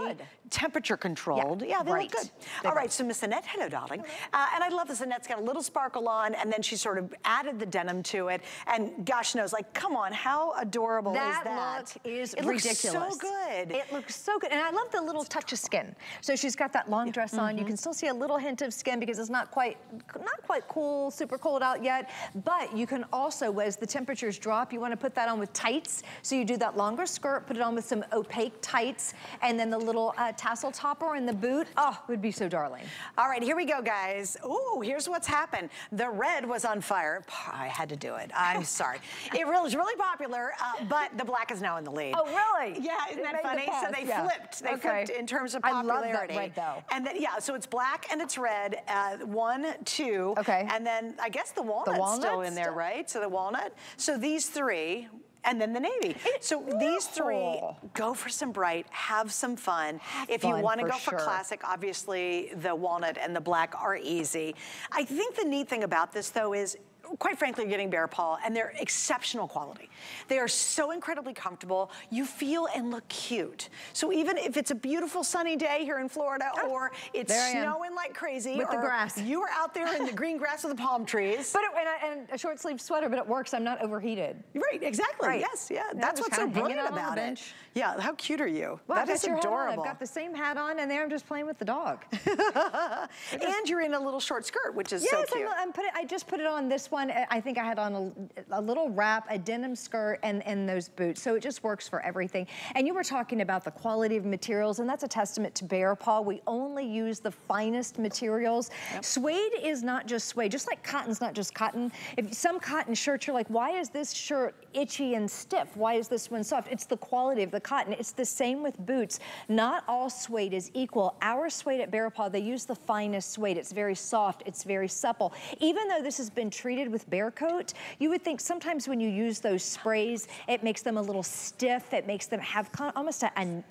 Speaker 1: temperature controlled. Yeah, yeah they right. look good. They All right, so Miss Annette, hello darling. Uh, and I love this, Annette's got a little sparkle on and then she sort of added the denim to it. And gosh knows, like, come on, how adorable
Speaker 2: that
Speaker 1: is that?
Speaker 2: That look is
Speaker 1: it
Speaker 2: ridiculous.
Speaker 1: looks so good.
Speaker 2: It looks so good. And I love the little touch of skin. So she's got that long dress on. Mm -hmm. You mm-hmm. can still see a little hint of skin because it's not quite, not quite cool, super cold out yet. But you can also, as the temperatures drop, you want to put that on with tights. So you do that longer skirt, put it on with some opaque tights, and then the little uh, tassel topper in the boot. Oh, would be so darling.
Speaker 1: All right, here we go, guys. Ooh, here's what's happened. The red was on fire. I had to do it. I'm <laughs> sorry. It really, was really popular, uh, but the black is now in the lead.
Speaker 2: Oh, really?
Speaker 1: Yeah, isn't that funny? The so they yeah. flipped. They okay. flipped in terms of popularity.
Speaker 2: I love that red though.
Speaker 1: And then yeah, so it's black and it's red. Uh, one, two.
Speaker 2: Okay.
Speaker 1: And then I guess the walnut's, the walnut's still in there, right? So the walnut. So these three, and then the navy. So beautiful. these three, go for some bright, have some fun. Have if fun you want to go for sure. classic, obviously the walnut and the black are easy. I think the neat thing about this though is quite frankly, you're getting Bear Paw, and they're exceptional quality. They are so incredibly comfortable. You feel and look cute. So even if it's a beautiful sunny day here in Florida, oh, or it's snowing like crazy,
Speaker 2: with the grass,
Speaker 1: you are out there in the green grass of the palm trees. <laughs>
Speaker 2: But it, and, a, and, a short sleeve sweater, but it works. I'm not overheated.
Speaker 1: Right, exactly. Right. Yes, yeah. That's what's so brilliant about it. Yeah, how cute are you?
Speaker 2: Well,
Speaker 1: that is adorable.
Speaker 2: I've got the same hat on, and there I'm just playing with the dog. <laughs> <laughs>
Speaker 1: and you're in a little short skirt, which is
Speaker 2: yes,
Speaker 1: so cute.
Speaker 2: Yes, I'm. I just put it on this one one, I think I had on a, a, little wrap, a denim skirt, and, and those boots. So it just works for everything. And you were talking about the quality of materials, and that's a testament to Bear Paw. We only use the finest materials. Yep. Suede is not just suede, just like cotton's not just cotton. If some cotton shirts, you're like, why is this shirt itchy and stiff? Why is this one soft? It's the quality of the cotton. It's the same with boots. Not all suede is equal. Our suede at Bear Paw, they use the finest suede. It's very soft, it's very supple. Even though this has been treated with Bear Coat, you would think sometimes when you use those sprays, it makes them a little stiff. It makes them have almost a, a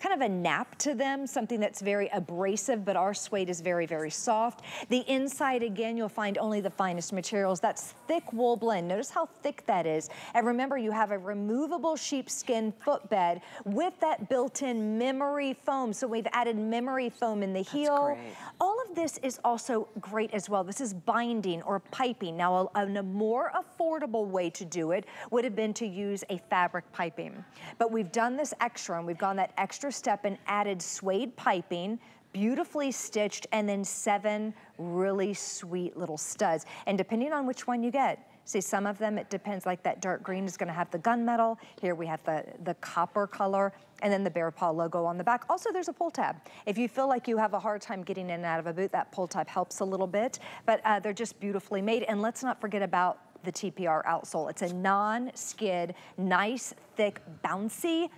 Speaker 2: kind of a nap to them, something that's very abrasive, but our suede is very, very soft. The inside, again, you'll find only the finest materials. That's thick wool blend. Notice how thick that is. And remember, you have a removable sheepskin footbed with that built-in memory foam. So we've added memory foam in the heel. All of this is also great as well. This is binding or piping. Now, a, a more affordable way to do it would have been to use a fabric piping. But we've done this extra, and we've gone that extra step and added suede piping, beautifully stitched, and then seven really sweet little studs. And depending on which one you get, See, some of them, it depends, like that dark green is gonna have the gunmetal. Here we have the, the copper color, and then the Bear Paw logo on the back. Also, there's a pull tab. If you feel like you have a hard time getting in and out of a boot, that pull tab helps a little bit, but uh, they're just beautifully made. And let's not forget about the TPR outsole. It's a non-skid, nice, thick, bouncy,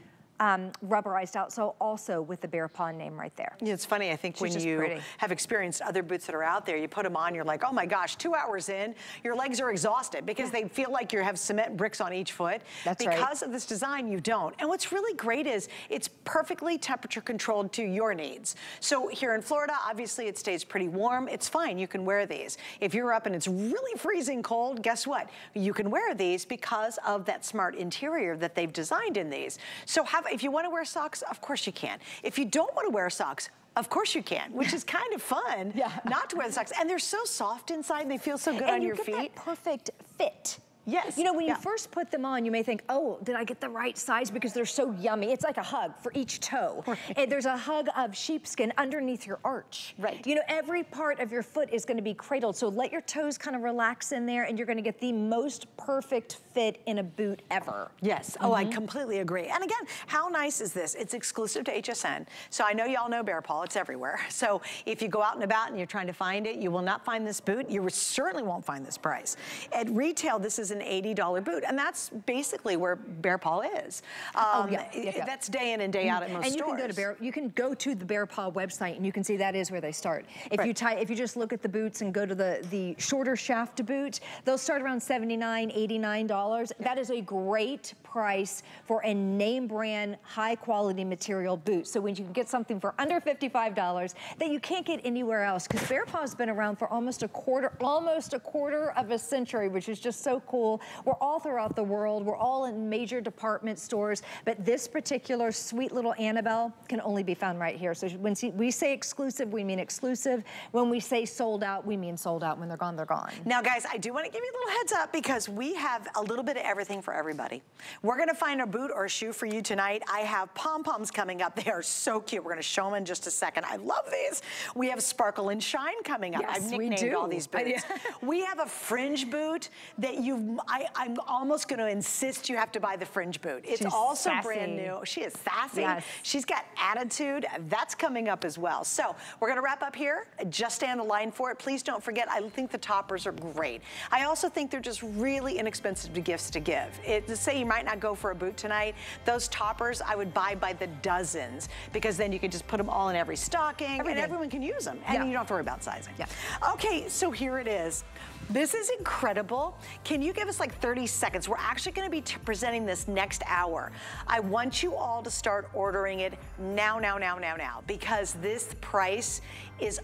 Speaker 2: um, rubberized outsole also with the Bear Paw name right there.
Speaker 1: Yeah, it's funny, I think She's when you pretty. have experienced other boots that are out there, you put them on, you're like, oh my gosh, two hours in, your legs are exhausted because they feel like you have cement bricks on each foot.
Speaker 2: That's
Speaker 1: because
Speaker 2: right.
Speaker 1: of this design, you don't. And what's really great is it's perfectly temperature controlled to your needs. So here in Florida, obviously it stays pretty warm. It's fine, you can wear these. If you're up and it's really freezing cold, guess what? You can wear these because of that smart interior that they've designed in these. So have if you want to wear socks, of course you can. If you don't want to wear socks, of course you can, which is kind of fun <laughs>
Speaker 2: yeah.
Speaker 1: not to wear the socks. And they're so soft inside and they feel so good
Speaker 2: and
Speaker 1: on
Speaker 2: you
Speaker 1: your
Speaker 2: get
Speaker 1: feet.
Speaker 2: That perfect fit
Speaker 1: Yes.
Speaker 2: You know, when
Speaker 1: yeah.
Speaker 2: you first put them on, you may think, oh, did I get the right size because they're so yummy. It's like a hug for each toe. Right. And there's a hug of sheepskin underneath your arch.
Speaker 1: Right.
Speaker 2: You know, every part of your foot is gonna be cradled. So let your toes kind of relax in there and you're gonna get the most perfect fit in a boot ever.
Speaker 1: Yes. Mm -hmm. Oh, I mm-hmm. completely agree. And again, how nice is this? It's exclusive to HSN. So I know y'all know Bear Paw. It's everywhere. <laughs> So if you go out and about and you're trying to find it, you will not find this boot. You certainly won't find this price. At retail, this is an $80 boot. And that's basically where Bear Paw is.
Speaker 2: Um, oh, yeah. Yeah,
Speaker 1: yeah. That's day in and day out at most
Speaker 2: and you
Speaker 1: stores.
Speaker 2: Can go to Bear, you can go to the Bear Paw website and you can see that is where they start. If right. you tie, if you just look at the boots and go to the, the shorter shaft boot, they'll start around $79, $89. That is a great price for a name brand, high quality material boot. So when you can get something for under $55 that you can't get anywhere else, because Bear Paw's been around for almost a quarter, almost a quarter of a century, which is just so cool. We're all throughout the world. We're all in major department stores, but this particular sweet little Annabelle can only be found right here. So when we say exclusive, we mean exclusive. When we say sold out, we mean sold out. When they're gone, they're gone.
Speaker 1: Now, guys, I do want to give you a little heads up because we have a little bit of everything for everybody. We're going to find a boot or a shoe for you tonight. I have pom-poms coming up. They are so cute. We're going to show them in just a second. I love these. We have sparkle and shine coming up.
Speaker 2: Yes,
Speaker 1: I've nicknamed all these <laughs> boots. we have a fringe boot that you, I, I'm almost going to insist you have to buy the fringe boot. It's
Speaker 2: She's
Speaker 1: also
Speaker 2: sassy.
Speaker 1: brand new. She is sassy.
Speaker 2: Yes.
Speaker 1: She's got attitude. That's coming up as well. So we're going to wrap up here. Just stay on the line for it. Please don't forget, I think the toppers are great. I also think they're just really inexpensive gifts to give. It, to say you might not go for a boot tonight, those toppers I would buy by the dozens because then you can just put them all in every stocking Everything. and everyone can use them and yeah. you don't have to worry about sizing.
Speaker 2: Yeah.
Speaker 1: Okay, so here it is. This is incredible. Can you give us like 30 seconds? We're actually gonna be presenting this next hour. I want you all to start ordering it now, now, now, now, now, because this price is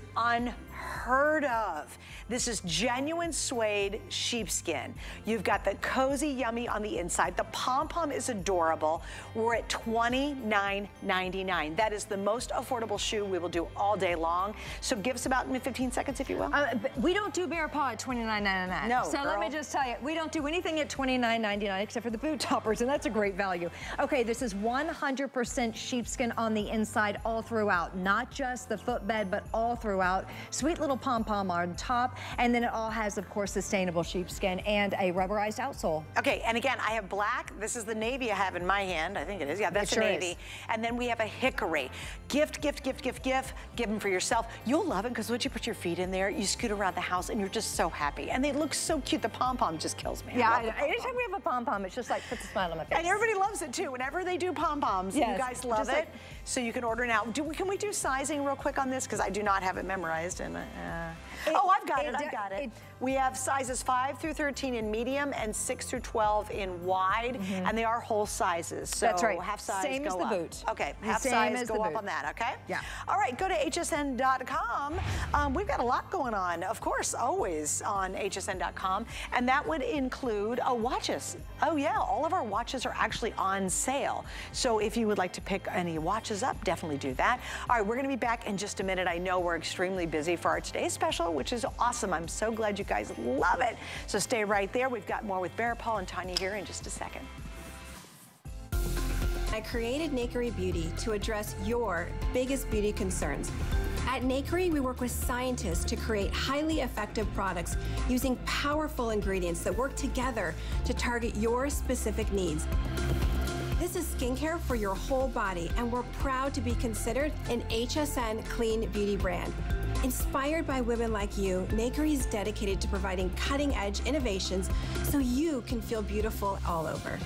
Speaker 1: unheard of. This is genuine suede sheepskin. You've got the cozy yummy on the inside. The pom-pom is adorable. We're at $29.99. That is the most affordable shoe we will do all day long. So give us about 15 seconds, if you will. Uh,
Speaker 2: we don't do Bear Paw at $29.99.
Speaker 1: No,
Speaker 2: So
Speaker 1: girl.
Speaker 2: let me just tell you, we don't do anything at $29.99 except for the boot toppers, and that's a great value. Okay, this is 100% sheepskin on the inside all throughout, not just the footbed, but all throughout. Sweet little pom-pom on top. And then it all has, of course, sustainable sheepskin and a rubberized outsole.
Speaker 1: Okay, and again, I have black. This is the navy I have in my hand. I think it is. Yeah, that's
Speaker 2: sure
Speaker 1: the navy.
Speaker 2: Is.
Speaker 1: And then we have a hickory. Gift, gift, gift, gift, gift. Give them for yourself. You'll love it because once you put your feet in there, you scoot around the house and you're just so happy. And they look so cute. The pom-pom just kills me.
Speaker 2: Yeah, anytime we have a pom-pom, it's just like puts a smile on my face.
Speaker 1: And everybody loves it too. Whenever they do pom-poms, yes, you guys love it. Like, so you can order now. Do we, can we do sizing real quick on this? Because I do not have it memorized. And uh, oh, I've got it, it I've got it. it. We have sizes 5 through 13 in medium and 6 through 12 in wide, mm -hmm. and they are whole sizes. So
Speaker 2: That's right.
Speaker 1: half size
Speaker 2: Same
Speaker 1: go
Speaker 2: as the
Speaker 1: up.
Speaker 2: boot.
Speaker 1: Okay, half size go up on that, okay?
Speaker 2: Yeah.
Speaker 1: All right, go to hsn.com. Um, we've got a lot going on, of course, always on hsn.com, and that would include uh, watches. Oh yeah, all of our watches are actually on sale. So if you would like to pick any watches up, definitely do that. All right, we're gonna be back in just a minute. I know we're extremely busy for our today's special, which is awesome. I'm so glad you guys love it. So stay right there. We've got more with Bear Paw and Tanya here in just a second.
Speaker 3: I created Nakery Beauty to address your biggest beauty concerns. At Nakery, we work with scientists to create highly effective products using powerful ingredients that work together to target your specific needs. This is skincare for your whole body, and we're proud to be considered an HSN clean beauty brand. Inspired by women like you, Nakery is dedicated to providing cutting edge innovations so you can feel beautiful all over.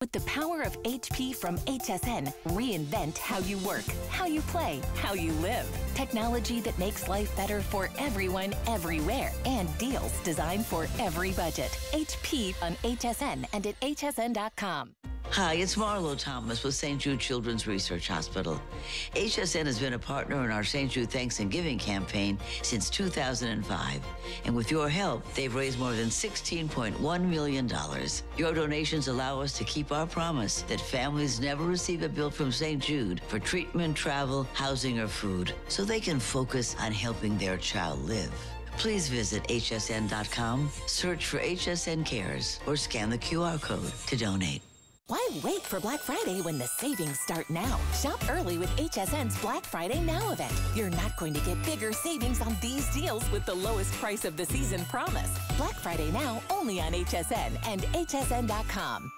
Speaker 4: With the power of HP from HSN, reinvent how you work, how you play, how you live. Technology that makes life better for everyone, everywhere, and deals designed for every budget. HP on HSN and at hsn.com.
Speaker 5: Hi, it's Marlo Thomas with St. Jude Children's Research Hospital. HSN has been a partner in our St. Jude Thanks and Giving campaign since 2005. And with your help, they've raised more than $16.1 million. Your donations allow us to keep our promise that families never receive a bill from St. Jude for treatment, travel, housing, or food, so they can focus on helping their child live. Please visit hsn.com, search for HSN Cares, or scan the QR code to donate.
Speaker 4: Why wait for Black Friday when the savings start now? Shop early with HSN's Black Friday Now event. You're not going to get bigger savings on these deals with the lowest price of the season promise. Black Friday Now only on HSN and hsn.com.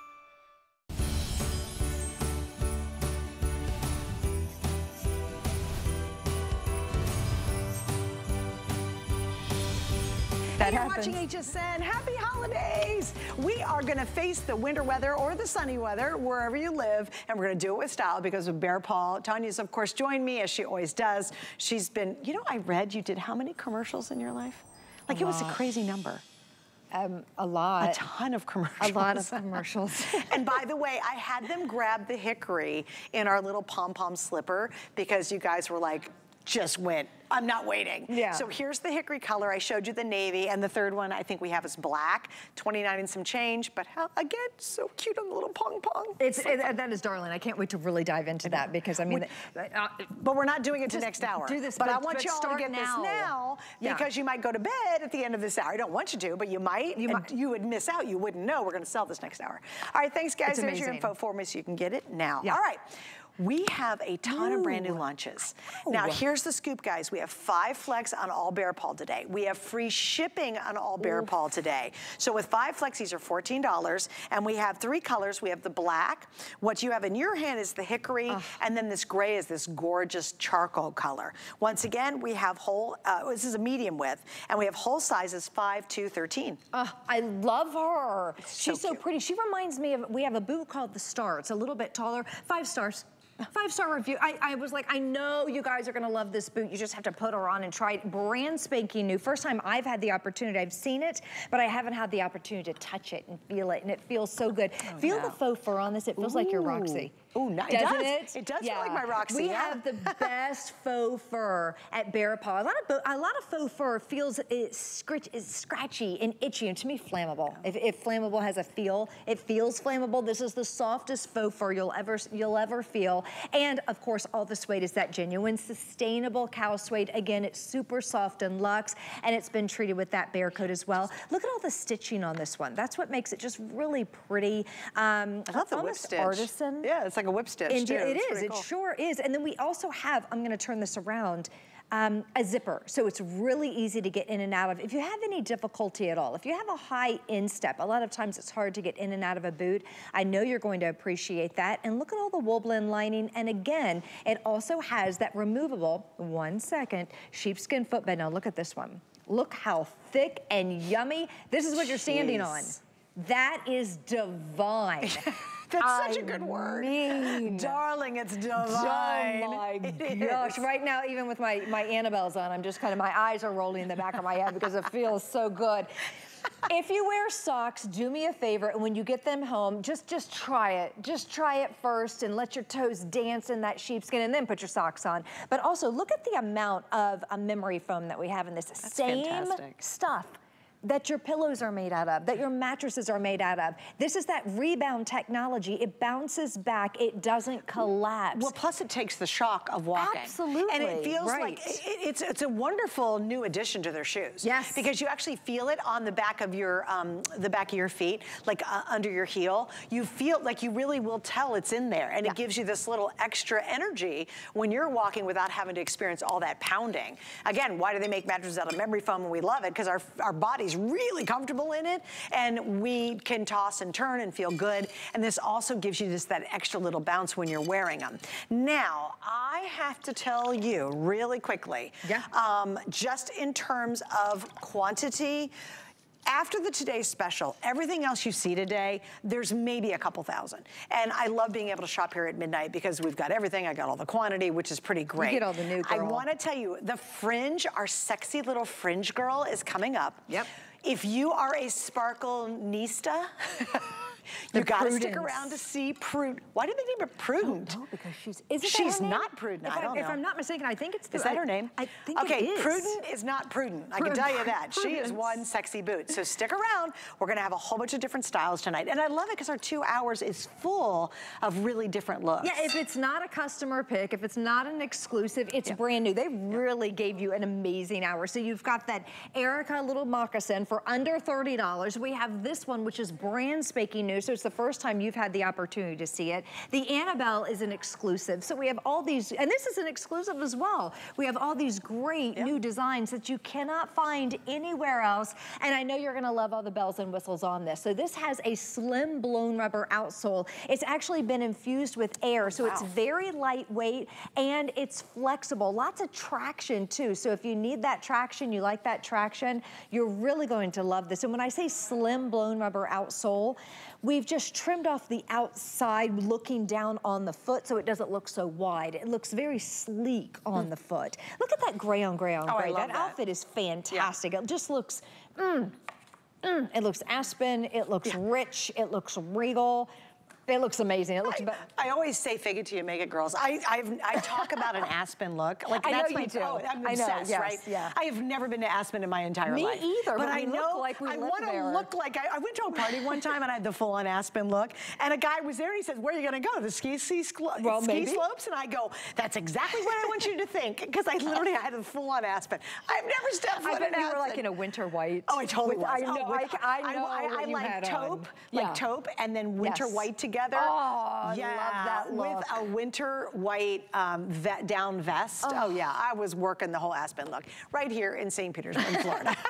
Speaker 2: That
Speaker 1: You're
Speaker 2: happens.
Speaker 1: watching HSN. Happy holidays. We are going to face the winter weather or the sunny weather wherever you live, and we're going to do it with style because of Bear Paw. Tanya's, of course, joined me as she always does. She's been, you know, I read you did how many commercials in your life? Like, it was a crazy number.
Speaker 2: Um, a lot.
Speaker 1: A ton of commercials.
Speaker 2: A lot of commercials. <laughs>
Speaker 1: and by the way, I had them grab the hickory in our little pom-pom slipper because you guys were like, just went. I'm not waiting.
Speaker 2: Yeah.
Speaker 1: So here's the hickory color. I showed you the navy, and the third one I think we have is black. 29 and some change, but how, again, so cute on the little pong pong.
Speaker 2: It's, it, that is darling. I can't wait to really dive into that because I mean, uh,
Speaker 1: But we're not doing it to next hour.
Speaker 2: do this,
Speaker 1: but, I want
Speaker 2: but
Speaker 1: you all to get
Speaker 2: now.
Speaker 1: this now
Speaker 2: Yeah.
Speaker 1: because you might go to bed at the end of this hour. I don't want you to, but you might.
Speaker 2: You might.
Speaker 1: You would miss out. You wouldn't know. We're going to sell this next hour. All right, thanks, guys. There's your info for me so you can get it now.
Speaker 2: Yeah.
Speaker 1: All right. We have a ton of brand new
Speaker 2: Ooh.
Speaker 1: lunches. Now, here's the scoop, guys. We have five flex on all Bear Paw today. We have free shipping on all Bear Paw today. So with five flex, these are $14. And we have three colors. We have the black. What you have in your hand is the hickory. And then this gray is this gorgeous charcoal color. Once again, we have whole, uh, this is a medium width. And we have whole sizes 5 to 13.
Speaker 2: Uh, I love her.
Speaker 1: so
Speaker 2: She's so
Speaker 1: cute.
Speaker 2: pretty. She reminds me of, we have a boot called The Star. It's a little bit taller, five stars. Five star review. I, I was like, I know you guys are gonna love this boot. You just have to put her on and try it. Brand spanking new. First time I've had the opportunity. I've seen it, but I haven't had the opportunity to touch it and feel it, and it feels so good. Oh, feel
Speaker 1: no.
Speaker 2: the faux fur on this. It feels like you're Roxy.
Speaker 1: Ooh, nice. It
Speaker 2: Doesn't
Speaker 1: does.
Speaker 2: it?
Speaker 1: It does feel like my Roxy,
Speaker 2: We
Speaker 1: yeah.
Speaker 2: have the <laughs> best faux fur at Bear Paw. A lot of a lot of faux fur feels it's scratchy and itchy, and to me flammable. If, if flammable has a feel, it feels flammable. This is the softest faux fur you'll ever you'll ever feel, and of course, all the suede is that genuine, sustainable cow suede. Again, it's super soft and luxe, and it's been treated with that bear coat as well. Look at all the stitching on this one. That's what makes it just really pretty. Um,
Speaker 1: I love the whip
Speaker 2: almost
Speaker 1: stitch.
Speaker 2: artisan.
Speaker 1: Yeah, it's like a whip stitch,
Speaker 2: And
Speaker 1: too.
Speaker 2: it
Speaker 1: It's
Speaker 2: is, it
Speaker 1: cool.
Speaker 2: sure is. And then we also have, I'm gonna turn this around, um, a zipper. So it's really easy to get in and out of. If you have any difficulty at all, if you have a high instep, a lot of times it's hard to get in and out of a boot. I know you're going to appreciate that. And look at all the wool blend lining. And again, it also has that removable, one second, sheepskin footbed. Now look at this one. Look how thick and yummy. This is what you're standing on. That is divine. <laughs>
Speaker 1: That's such a good word.
Speaker 2: mean- <laughs>
Speaker 1: Darling, it's divine.
Speaker 2: Oh my <laughs>
Speaker 1: It
Speaker 2: gosh!
Speaker 1: is.
Speaker 2: Right now, even with my my Annabelle's on, I'm just kind of my eyes are rolling in the back of my head because it feels so good. If you wear socks, do me a favor, and when you get them home, just just try it. Just try it first, and let your toes dance in that sheepskin, and then put your socks on. But also, look at the amount of a memory foam that we have in this. Same
Speaker 1: fantastic.
Speaker 2: stuff that your pillows are made out of, that your mattresses are made out of. This is that rebound technology. It bounces back. It doesn't collapse.
Speaker 1: Well, plus it takes the shock of walking.
Speaker 2: Absolutely,
Speaker 1: And it feels
Speaker 2: right.
Speaker 1: like, it, it's, it's a wonderful new addition to their shoes.
Speaker 2: Yes.
Speaker 1: Because you actually feel it on the back of your, um, the back of your feet, like uh, under your heel. You feel like you really will tell it's in there. And
Speaker 2: Yeah.
Speaker 1: it gives you this little extra energy when you're walking without having to experience all that pounding. Again, why do they make mattresses out of memory foam? And we love it because our, our body's really comfortable in it and we can toss and turn and feel good. And this also gives you just that extra little bounce when you're wearing them. Now, I have to tell you really quickly,
Speaker 2: Yeah.
Speaker 1: um, just in terms of quantity, after the Today Special, everything else you see today, there's maybe a couple thousand. And I love being able to shop here at midnight because we've got everything. I got all the quantity, which is pretty great.
Speaker 2: get all the new,
Speaker 1: I want to tell you, the fringe, our sexy little fringe girl is coming up.
Speaker 2: Yep.
Speaker 1: If you are a sparkle nista, <laughs> You got to stick around to see Prudent. Why did they name her Prudent?
Speaker 2: Oh, because she's, is it
Speaker 1: She's not Prudent,
Speaker 2: If
Speaker 1: I don't
Speaker 2: If
Speaker 1: know.
Speaker 2: I'm not mistaken, I think it's the,
Speaker 1: Is that
Speaker 2: I-
Speaker 1: her name?
Speaker 2: I think
Speaker 1: okay,
Speaker 2: it is.
Speaker 1: Prudent is not Prudent. I can tell you that. She is one sexy boot. So stick around. We're going to have a whole bunch of different styles tonight. And I love it because our two hours is full of really different looks.
Speaker 2: Yeah, if it's not a customer pick, if it's not an exclusive, it's brand new. They really gave you an amazing hour. So you've got that Erica little moccasin for under $30. We have this one, which is brand spanking new. So it's the first time you've had the opportunity to see it. The Annabelle is an exclusive. So we have all these, and this is an exclusive as well. We have all these great new designs that you cannot find anywhere else. And I know you're gonna love all the bells and whistles on this. So this has a slim blown rubber outsole. It's actually been infused with air, so it's very lightweight and it's flexible. Lots of traction too. So if you need that traction, you like that traction, you're really going to love this. And when I say slim blown rubber outsole, we've just trimmed off the outside looking down on the foot so it doesn't look so wide. It looks very sleek on the foot. Look at that gray on gray on
Speaker 1: Oh,
Speaker 2: gray. that,
Speaker 1: that.
Speaker 2: outfit is fantastic. It just looks, mm, mm. it looks aspen, it looks rich, it looks regal. It looks amazing. It looks. be-
Speaker 1: I always say fake it till you make it, girls. I I've, I talk about an Aspen look. Like
Speaker 2: I know
Speaker 1: that's
Speaker 2: you
Speaker 1: my,
Speaker 2: do.
Speaker 1: Oh, I'm
Speaker 2: I know,
Speaker 1: obsessed,
Speaker 2: yes,
Speaker 1: right?
Speaker 2: yeah.
Speaker 1: I have never been to Aspen in my entire
Speaker 2: Me
Speaker 1: life.
Speaker 2: Me either, but
Speaker 1: I
Speaker 2: we look
Speaker 1: know
Speaker 2: like we
Speaker 1: I want to look like I, I went to a party one time and I had the full on Aspen look, and a guy was there and he said, "Where are you going to go? The ski ski,
Speaker 2: Well,
Speaker 1: ski
Speaker 2: maybe.
Speaker 1: slopes?" And I go, "That's exactly what I want you to think," <laughs> because I literally had a full on Aspen. I've never stepped foot
Speaker 2: I
Speaker 1: in
Speaker 2: you were like in a winter white.
Speaker 1: Oh, I totally
Speaker 2: with-
Speaker 1: was.
Speaker 2: I
Speaker 1: Oh,
Speaker 2: know.
Speaker 1: with-
Speaker 2: I, I know.
Speaker 1: I, I,
Speaker 2: you
Speaker 1: like taupe,
Speaker 2: on.
Speaker 1: like
Speaker 2: Yeah.
Speaker 1: taupe, and then winter
Speaker 2: Yes.
Speaker 1: white together.
Speaker 2: Oh, I love
Speaker 1: yeah, with a winter white um, ve- down vest. Oh. yeah, I was working the whole Aspen look right here in St. Petersburg, Florida. <laughs>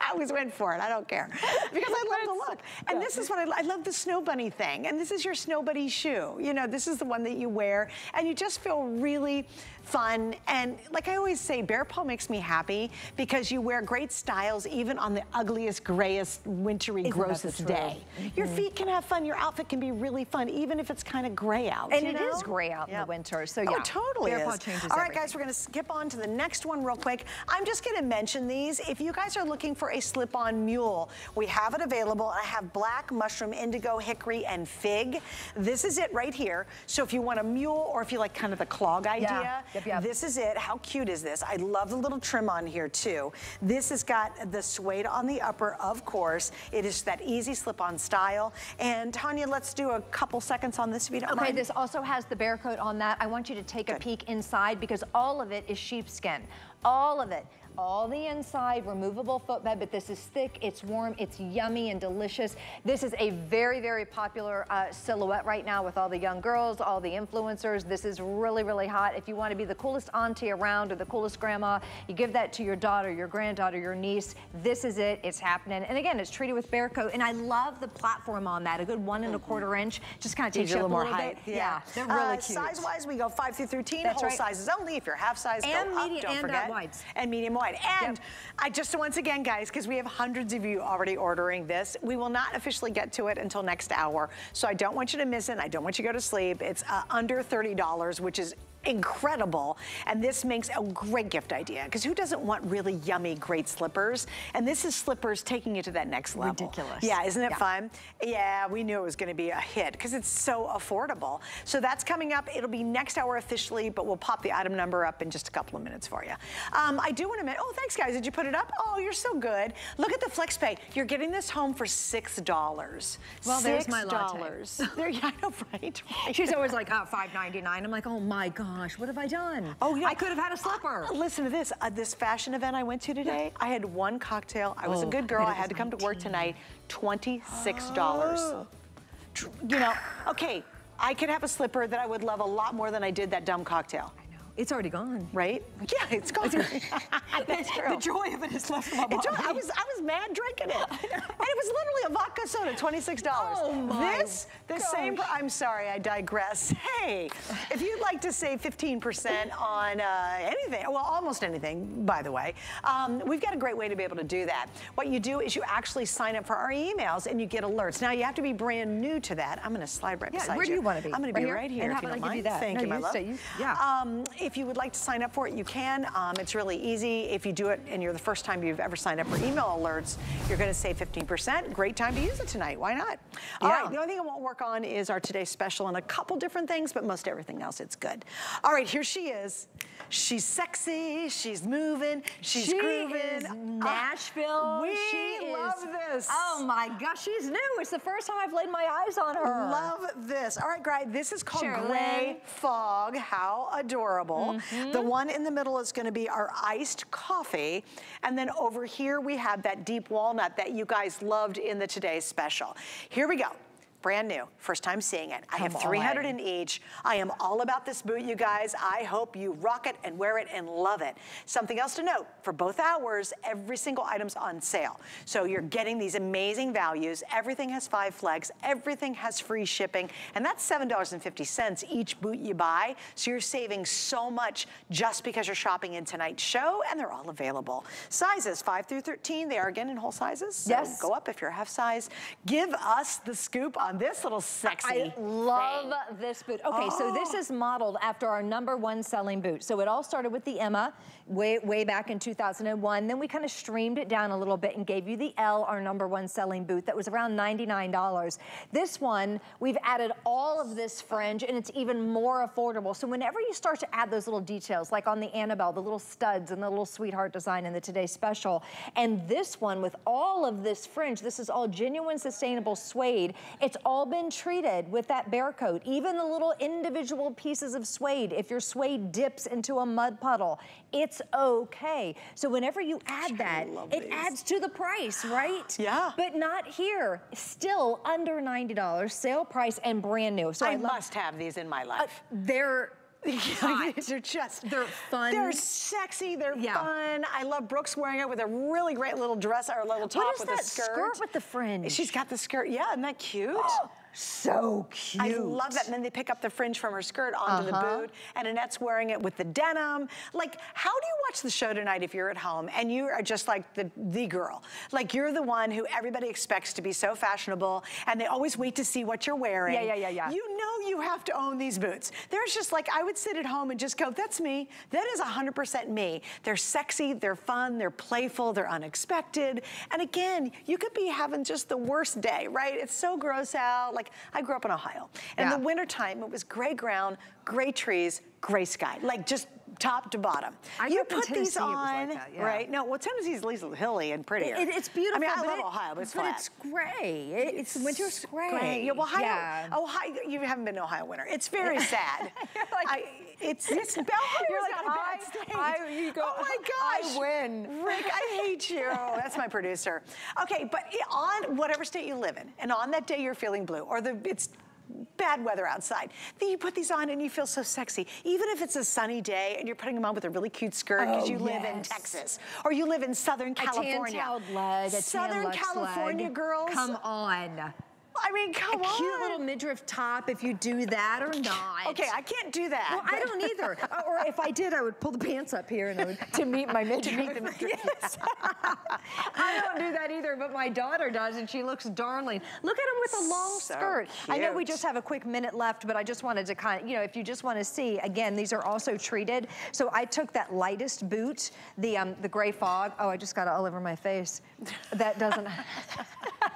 Speaker 1: I always went for it. I don't care because I love the look. And this is what I, I love the snow bunny thing. And this is your snow bunny shoe. You know, this is the one that you wear, and you just feel really fun. And like I always say, Bear Paw makes me happy because you wear great styles even on the ugliest, grayest, wintry,
Speaker 2: Isn't
Speaker 1: grossest day. Your mm-hmm. feet can have fun. Your outfit can be really fun, even if it's kind of gray out.
Speaker 2: And it
Speaker 1: know?
Speaker 2: is gray out in the winter, so
Speaker 1: Oh,
Speaker 2: yeah,
Speaker 1: it totally
Speaker 2: Bear Paw
Speaker 1: is.
Speaker 2: changes
Speaker 1: All right,
Speaker 2: everything.
Speaker 1: guys, we're going to skip on to the next one real quick. I'm just going to mention these. If you guys are looking for a slip-on mule, we have it available. I have black, mushroom, indigo, hickory, and fig. This is it right here. So if you want a mule or if you like kind of the clog idea,
Speaker 2: Yep, yep.
Speaker 1: this is it. How cute is this? I love the little trim on here too. This has got the suede on the upper, of course. It is that easy slip-on style. And Tanya, let's do a couple seconds on this if you don't
Speaker 2: Okay,
Speaker 1: mind.
Speaker 2: this also has the bear coat on that. I want you to take a peek inside because all of it is sheepskin. All of it. All the inside, removable footbed, but this is thick, it's warm, it's yummy and delicious. This is a very, very popular uh, silhouette right now with all the young girls, all the influencers. This is really, really hot. If you want to be the coolest auntie around or the coolest grandma, you give that to your daughter, your granddaughter, your niece. This is it, it's happening. And again, it's treated with bear coat, and I love the platform on that, a good one and a quarter inch. Just kind of takes you
Speaker 1: a little more height.
Speaker 2: bit. Yeah, they're really
Speaker 1: Uh,
Speaker 2: cute.
Speaker 1: Size-wise, we go 5 through 13.
Speaker 2: That's
Speaker 1: whole
Speaker 2: right.
Speaker 1: sizes only. If you're half size,
Speaker 2: And
Speaker 1: go up, don't
Speaker 2: and, uh,
Speaker 1: forget.
Speaker 2: wides.
Speaker 1: And medium wide. And
Speaker 2: Yep.
Speaker 1: I just, once again, guys, because we have hundreds of you already ordering this, we will not officially get to it until next hour. So I don't want you to miss it. I don't want you to go to sleep. It's uh, under $30, which is incredible. And this makes a great gift idea because who doesn't want really yummy, great slippers? And this is slippers taking it to that next level.
Speaker 2: Ridiculous.
Speaker 1: Yeah, isn't it
Speaker 2: Yeah.
Speaker 1: fun? Yeah, we knew it was going to be a hit because it's so affordable. So that's coming up. It'll be next hour officially, but we'll pop the item number up in just a couple of minutes for you. Um, I do want to mention, oh, thanks guys. Did you put it up? Oh, you're so good. Look at the FlexPay. You're getting this home for $6.
Speaker 2: Well, there's my latte.
Speaker 1: $6. <laughs> There, yeah, I know, right? right.
Speaker 2: She's always like, oh, $5.99. I'm like, oh my gosh, what have I done?
Speaker 1: Oh, yeah.
Speaker 2: I could have had a slipper.
Speaker 1: Uh, listen to this. Uh, this fashion event I went to today, I had one cocktail. I was a
Speaker 2: Oh,
Speaker 1: good girl.
Speaker 2: bet
Speaker 1: I had to come to work tonight. $26. Tr- You know, okay, I could have a slipper that I would love a lot more than I did that dumb cocktail.
Speaker 2: It's already gone.
Speaker 1: Right? Yeah, it's gone. <laughs> That's true.
Speaker 2: The joy of it is left my body.
Speaker 1: I was I was mad drinking it, <laughs> and it was literally a vodka soda, twenty six dollars.
Speaker 2: Oh, my
Speaker 1: This the same. I'm sorry, I digress. Hey, if you'd like to save fifteen percent on uh, anything, well, almost anything, by the way, um, we've got a great way to be able to do that. What you do is you actually sign up for our emails and you get alerts. Now you have to be brand new to that. I'm going to slide right
Speaker 2: Yeah,
Speaker 1: beside
Speaker 2: where do you wanna be?
Speaker 1: I'm going
Speaker 2: Right
Speaker 1: to be
Speaker 2: here?
Speaker 1: right here.
Speaker 2: And
Speaker 1: if
Speaker 2: how
Speaker 1: you don't
Speaker 2: you
Speaker 1: mind.
Speaker 2: that?
Speaker 1: Thank
Speaker 2: No,
Speaker 1: you, my
Speaker 2: you
Speaker 1: love.
Speaker 2: stay- you- yeah.
Speaker 1: Um, if you would like to sign up for it, you can. Um, it's really easy. If you do it and you're the first time you've ever signed up for email alerts, you're going to save 15%. Great time to use use it tonight. Why not? All
Speaker 2: Yeah.
Speaker 1: right, the only thing I won't work on is our today's special and a couple different things, but most everything else, it's good. All right, here she is. She's sexy, she's moving, she's
Speaker 2: she
Speaker 1: grooving. Ah,
Speaker 2: Nashville.
Speaker 1: we
Speaker 2: she
Speaker 1: love
Speaker 2: is,
Speaker 1: this.
Speaker 2: Oh my gosh, she's new. It's the first time I've laid my eyes on her.
Speaker 1: Love this. All right, Gray, this is called
Speaker 2: Sherilyn.
Speaker 1: Gray Fog. How adorable.
Speaker 2: Mm-hmm.
Speaker 1: The one in the middle is gonna be our iced coffee. And then over here we have that deep walnut that you guys loved in the Today Special. Here we go. Brand new, first time seeing it. I have 300
Speaker 2: on.
Speaker 1: in each. I am all about this boot, you guys. I hope you rock it and wear it and love it. Something else to note, for both hours, every single item's on sale. So you're getting these amazing values. Everything has five flex, everything has free shipping, and that's $7.50 each boot you buy. So you're saving so much just because you're shopping in tonight's show, and they're all available. Sizes, 5 through 13, they are again in whole sizes. So
Speaker 2: Yes.
Speaker 1: go up if you're a half size. Give us the scoop on this little sexy
Speaker 2: I love
Speaker 1: thing.
Speaker 2: this boot. Okay, so this
Speaker 1: Oh.
Speaker 2: is modeled after our number one selling boot. So it all started with the Emma way, way back in 2001. Then we kind of streamed it down a little bit and gave you the Elle, our number one selling boot that was around $99. This one, we've added all of this fringe and it's even more affordable. So whenever you start to add those little details, like on the Annabelle, the little studs and the little sweetheart design in the Today Special, and this one with all of this fringe, this is all genuine sustainable suede. It's all been treated with that bear coat, even the little individual pieces of suede. If your suede dips into a mud puddle, it's okay. So whenever you add that, it
Speaker 1: these.
Speaker 2: adds to the price, right? <sighs>
Speaker 1: Yeah.
Speaker 2: But not here. Still under $90, sale price and brand new. So I,
Speaker 1: I, must have these in my
Speaker 2: uh,
Speaker 1: life.
Speaker 2: they're <laughs> hot. <laughs> <laughs>
Speaker 1: they're just
Speaker 2: They're fun.
Speaker 1: They're sexy. They're
Speaker 2: Yeah.
Speaker 1: fun. I love Brooks wearing it with a really great little dress or a little top
Speaker 2: What is
Speaker 1: with
Speaker 2: that
Speaker 1: a skirt.
Speaker 2: skirt with the fringe?
Speaker 1: She's got the skirt. Yeah, isn't that cute? <gasps> <gasps>
Speaker 2: so cute.
Speaker 1: I love that. And then they pick up the fringe from her skirt onto
Speaker 2: Uh-huh.
Speaker 1: the boot, and Annette's wearing it with the denim. Like, how do you watch the show tonight if you're at home and you are just like the, the girl? Like, you're the one who everybody expects to be so fashionable, and they always wait to see what you're wearing.
Speaker 2: Yeah, yeah, yeah, yeah.
Speaker 1: You know you have to own these boots. There's just like, I would sit at home and just go, that's me. That is 100% me. They're sexy, they're fun, they're playful, they're unexpected. And again, you could be having just the worst day, right? It's so gross out. Like, I grew up in Ohio. In
Speaker 2: Yeah.
Speaker 1: the wintertime, it was gray ground, gray trees, gray sky. Like, just top to bottom.
Speaker 2: I
Speaker 1: you
Speaker 2: grew up in
Speaker 1: put these
Speaker 2: it was like
Speaker 1: on,
Speaker 2: that, yeah.
Speaker 1: right? No, well, Tennessee's least hilly and prettier.
Speaker 2: It- it's beautiful.
Speaker 1: I mean, I love
Speaker 2: it-
Speaker 1: Ohio, but it's
Speaker 2: but
Speaker 1: flat.
Speaker 2: it's gray. It- it's winter's gray.
Speaker 1: Yeah, well, Ohio,
Speaker 2: Yeah.
Speaker 1: Ohio, you haven't been to Ohio winter. It's <laughs> very sad.
Speaker 2: Like-
Speaker 1: I, it's, it's, Ohio's
Speaker 2: You're like,
Speaker 1: not a bad
Speaker 2: I-
Speaker 1: state.
Speaker 2: I- you go,
Speaker 1: oh my gosh.
Speaker 2: I win.
Speaker 1: Rick, I hate you. <laughs> That's my producer. Okay, but on whatever state you live in, and on that day you're feeling blue, or the it's bad weather outside, then you put these on and you feel so sexy. Even if it's a sunny day and you're putting them on with a really cute skirt because
Speaker 2: Oh,
Speaker 1: you live in. Texas, or you live in Southern California.
Speaker 2: A tan-tailed leg, a
Speaker 1: Southern California
Speaker 2: leg.
Speaker 1: girls.
Speaker 2: Come on.
Speaker 1: I mean, come
Speaker 2: a
Speaker 1: on.
Speaker 2: cute little midriff top if you do that or not.
Speaker 1: Okay, I can't do that.
Speaker 2: Well, I don't <laughs> either. Uh, or if I did, I would pull the pants up here and I would <laughs> to meet my midriff. <laughs> To meet the midriff. Yes. I don't do that either, but my daughter does, and she looks darling. Look at him with a long
Speaker 1: So
Speaker 2: skirt. I know we just have a quick minute left, but I just wanted to kind of, you know, if you just want to see, again, these are also treated. So I took that lightest boot, the um, the gray fog. Oh, I just got it all over my face. That doesn't.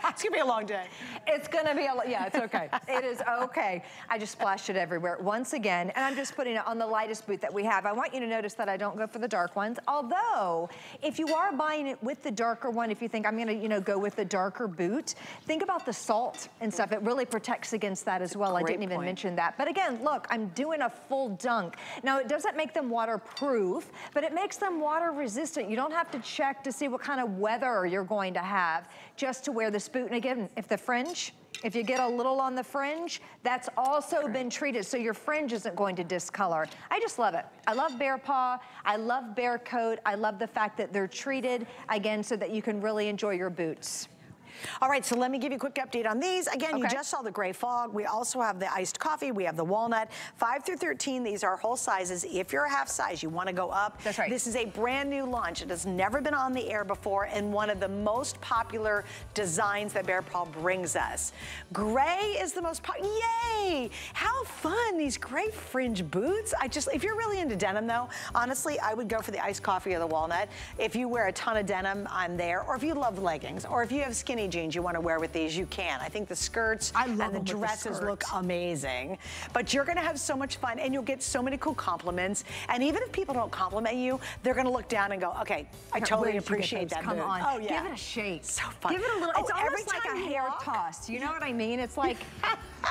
Speaker 1: It's gonna be a long day.
Speaker 2: It's gonna be a, lot, yeah, it's okay. it is okay. I just splashed it everywhere once again, and I'm just putting it on the lightest boot that we have. I want you to notice that I don't go for the dark ones, although if you are buying it with the darker one, if you think I'm gonna, you know, go with the darker boot, think about the salt and stuff. It really protects against that as well. I didn't even
Speaker 1: point.
Speaker 2: mention that. But again, look, I'm doing a full dunk. Now, it doesn't make them waterproof, but it makes them water resistant. You don't have to check to see what kind of weather you're going to have just to wear this boot. And again, if the fringe, if you get a little on the fringe, that's also been treated, so your fringe isn't going to discolor. I just love it. I love bear paw. I love bear coat. I love the fact that they're treated, again, so that you can really enjoy your boots.
Speaker 1: All right, so let me give you a quick update on these. Again, you just saw the gray fog. We also have the iced coffee. We have the walnut. 5 through 13, these are whole sizes. If you're a half size, you want to go up.
Speaker 2: That's right.
Speaker 1: This is a brand new launch. It has never been on the air before and one of the most popular designs that Bear Paw brings us. Gray is the most popular. Yay! How fun, these gray fringe boots. I just, if you're really into denim though, honestly, I would go for the iced coffee or the walnut. If you wear a ton of denim, I'm there. Or if you love leggings, or if you have skinny jeans you want to wear with these, you can. I think the skirts and the dresses the look amazing. But you're going to have so much fun and you'll get so many cool compliments. And even if people don't compliment you, they're going to look down and go, okay, I totally appreciate that
Speaker 2: Come
Speaker 1: boot.
Speaker 2: on.
Speaker 1: Oh, yeah.
Speaker 2: Give it a shake.
Speaker 1: So fun.
Speaker 2: Give it a little,
Speaker 1: oh,
Speaker 2: it's almost like a hair walk? toss. You know what I mean? It's <laughs> like,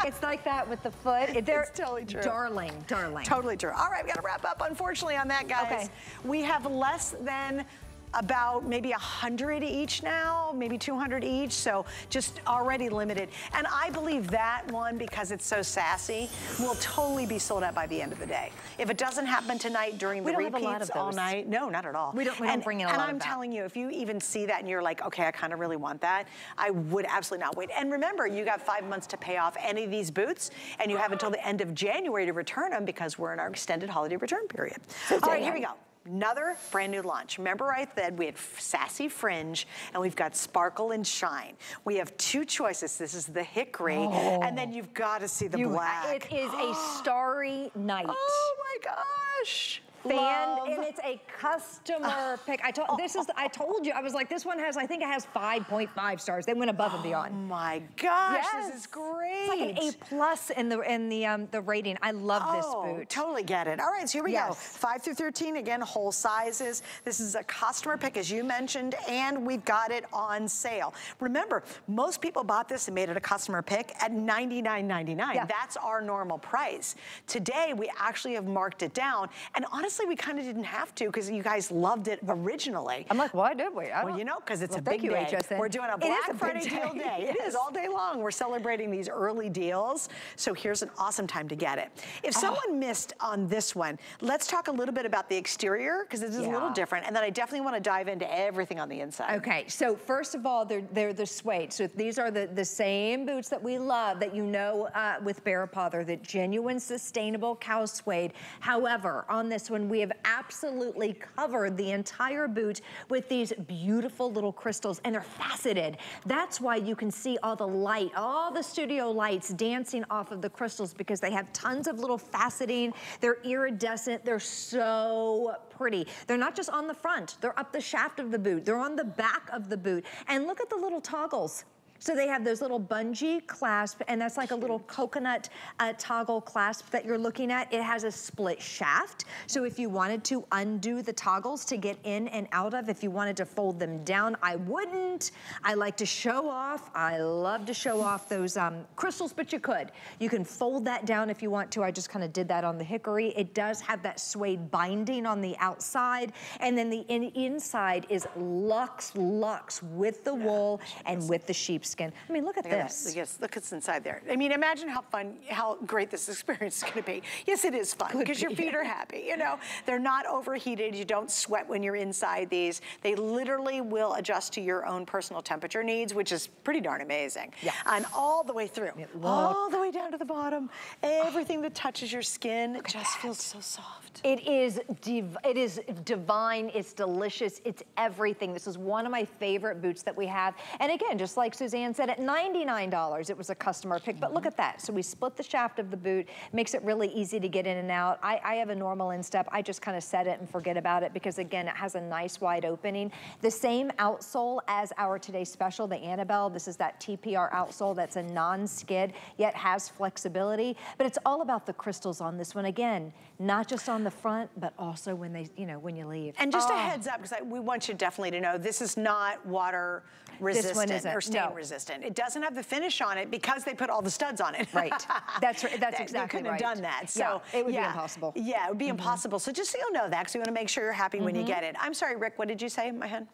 Speaker 2: it's like that with the foot. They're
Speaker 1: it's totally true.
Speaker 2: Darling, darling.
Speaker 1: Totally true. All right, we got to wrap up, unfortunately, on that, guys. Okay. We have less than about maybe 100 each now, maybe 200 each, so just already limited. And I believe that one, because it's so sassy, will totally be sold out by the end of the day. If it doesn't happen tonight during the repeats all night, no, not at all.
Speaker 2: We don't, we don't bring in a
Speaker 1: and
Speaker 2: lot
Speaker 1: I'm telling you, if you even see that and you're like, okay, I kind of really want that, I would absolutely not wait. And remember, you got five months to pay off any of these boots, and you have until the end of January to return them because we're in our extended holiday return period. So all right, here we go. Another brand new launch. Remember I said we had Sassy Fringe and we've got Sparkle and Shine. We have two choices. This is the Hickory oh. and then oh. you've got to see the you, black.
Speaker 2: It is a <gasps> starry night.
Speaker 1: Oh my gosh
Speaker 2: fan, and it's a customer pick. I told this is I told you I was like this one has I think it has 5.5 stars. They went above and beyond.
Speaker 1: Oh my gosh, yes. this is great.
Speaker 2: It's like an A plus in the in the um the rating. I love oh, this boot.
Speaker 1: Totally get it. All right, so here we yes. go. Five through 13 again, whole sizes. This is a customer pick as you mentioned, and we've got it on sale. Remember, most people bought this and made it a customer pick at $99.99. Yeah. That's our normal price. Today we actually have marked it down, and honestly honestly, we kind of didn't have to because you guys loved it originally.
Speaker 2: I'm like, why did we?
Speaker 1: well, you know, because it's well, a big you, day. HSN. We're doing a Black a Friday deal day. <laughs> yes. It is all day long. We're celebrating these early deals. So here's an awesome time to get it. If ah. someone oh. missed on this one, let's talk a little bit about the exterior because it is yeah. a little different. And then I definitely want to dive into everything on the inside.
Speaker 2: Okay, so first of all, they're, they're the suede. So these are the, the same boots that we love that you know uh, with Bearpaw. They're the genuine sustainable cow suede. However, on this one, we have absolutely covered the entire boot with these beautiful little crystals and they're faceted. That's why you can see all the light, all the studio lights dancing off of the crystals because they have tons of little faceting. They're iridescent. They're so pretty. They're not just on the front. They're up the shaft of the boot. They're on the back of the boot. And look at the little toggles. So they have those little bungee clasp, and that's like a little coconut uh, toggle clasp that you're looking at. It has a split shaft. So if you wanted to undo the toggles to get in and out of, if you wanted to fold them down, I wouldn't. I like to show off. I love to show off those um, crystals, but you could. You can fold that down if you want to. I just kind of did that on the hickory. It does have that suede binding on the outside, and then the in inside is luxe, luxe with the wool and with the sheepskin skin. I mean, look at look this.
Speaker 1: Yes, look what's inside there. I mean, imagine how fun, how great this <laughs> experience is gonna be. Yes, it is fun because your feet are happy, you know? They're not overheated. You don't sweat when you're inside these. They literally will adjust to your own personal temperature needs, which is pretty darn amazing. Yeah. And all the way through, all the way down to the bottom. Everything that touches your skin just feels so soft.
Speaker 2: It is, it is divine. It's delicious. It's everything. This is one of my favorite boots that we have. And again, just like Suzanne said at $99 it was a customer pick, but look mm-hmm. at that. So we split the shaft of the boot, makes it really easy to get in and out. I, I have a normal instep. I just kind of set it and forget about it because again, it has a nice wide opening. The same outsole as our today's special, the Annabelle. This is that TPR outsole that's a non-skid, yet has flexibility. But it's all about the crystals on this one. Again, not just on the front, but also when they, you know, when you leave.
Speaker 1: And just oh. a ah. heads up, because we want you definitely to know, this is not water resistant or stain no. resistant. It doesn't have the finish on it because they put all the studs on it.
Speaker 2: Right. That's right. That's <laughs> exactly right.
Speaker 1: They couldn't
Speaker 2: have
Speaker 1: done that.
Speaker 2: So yeah, it would yeah. be impossible.
Speaker 1: Yeah, it would be mm -hmm. impossible. So just so you'll know that, because we want to make sure you're happy mm -hmm. when you mm-hmm. get it. I'm sorry, Rick. What did you say, my hen?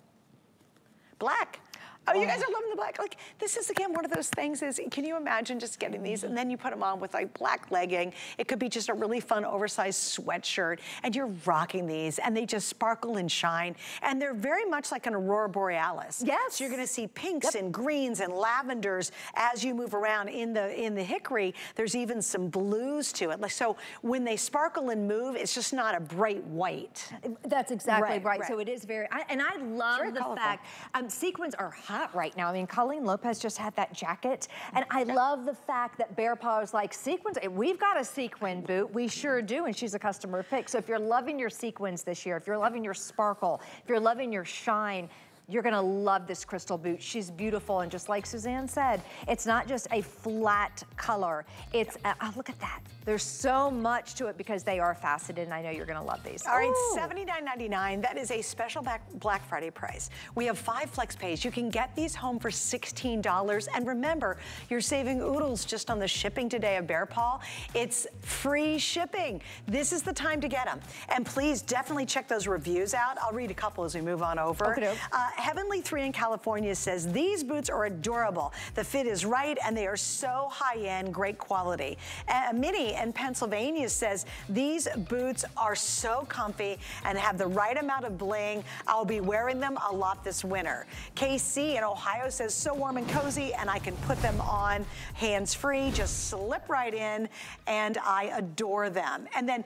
Speaker 1: Black. Oh, you guys are loving the black. Like, this is, again, one of those things is, can you imagine just getting these and then you put them on with like black legging. It could be just a really fun oversized sweatshirt and you're rocking these and they just sparkle and shine. And they're very much like an Aurora Borealis.
Speaker 2: Yes.
Speaker 1: So you're gonna see pinks yep. and greens and lavenders as you move around in the, in the hickory. There's even some blues to it. So when they sparkle and move, it's just not a bright white.
Speaker 2: That's exactly right. right. right. So it is very, I, and I love the colorful. fact, um, sequins are hot right now. I mean, Colleen Lopez just had that jacket. And I love the fact that Bearpaw is like, sequins, we've got a sequin boot. We sure do. And she's a customer pick. So if you're loving your sequins this year, if you're loving your sparkle, if you're loving your shine, You're gonna love this crystal boot. She's beautiful, and just like Suzanne said, it's not just a flat color. It's, a, oh, look at that. There's so much to it because they are faceted, and I know you're gonna love these.
Speaker 1: All right, $79.99. That is a special Black Friday price. We have five flex pays. You can get these home for $16. And remember, you're saving oodles just on the shipping today of Bear Paw. It's free shipping. This is the time to get them. And please definitely check those reviews out. I'll read a couple as we move on over.
Speaker 2: Okay,
Speaker 1: uh, Heavenly 3 in California says, these boots are adorable. The fit is right and they are so high-end, great quality. Uh, Minnie in Pennsylvania says, these boots are so comfy and have the right amount of bling. I'll be wearing them a lot this winter. KC in Ohio says, so warm and cozy and I can put them on hands-free, just slip right in and I adore them. And then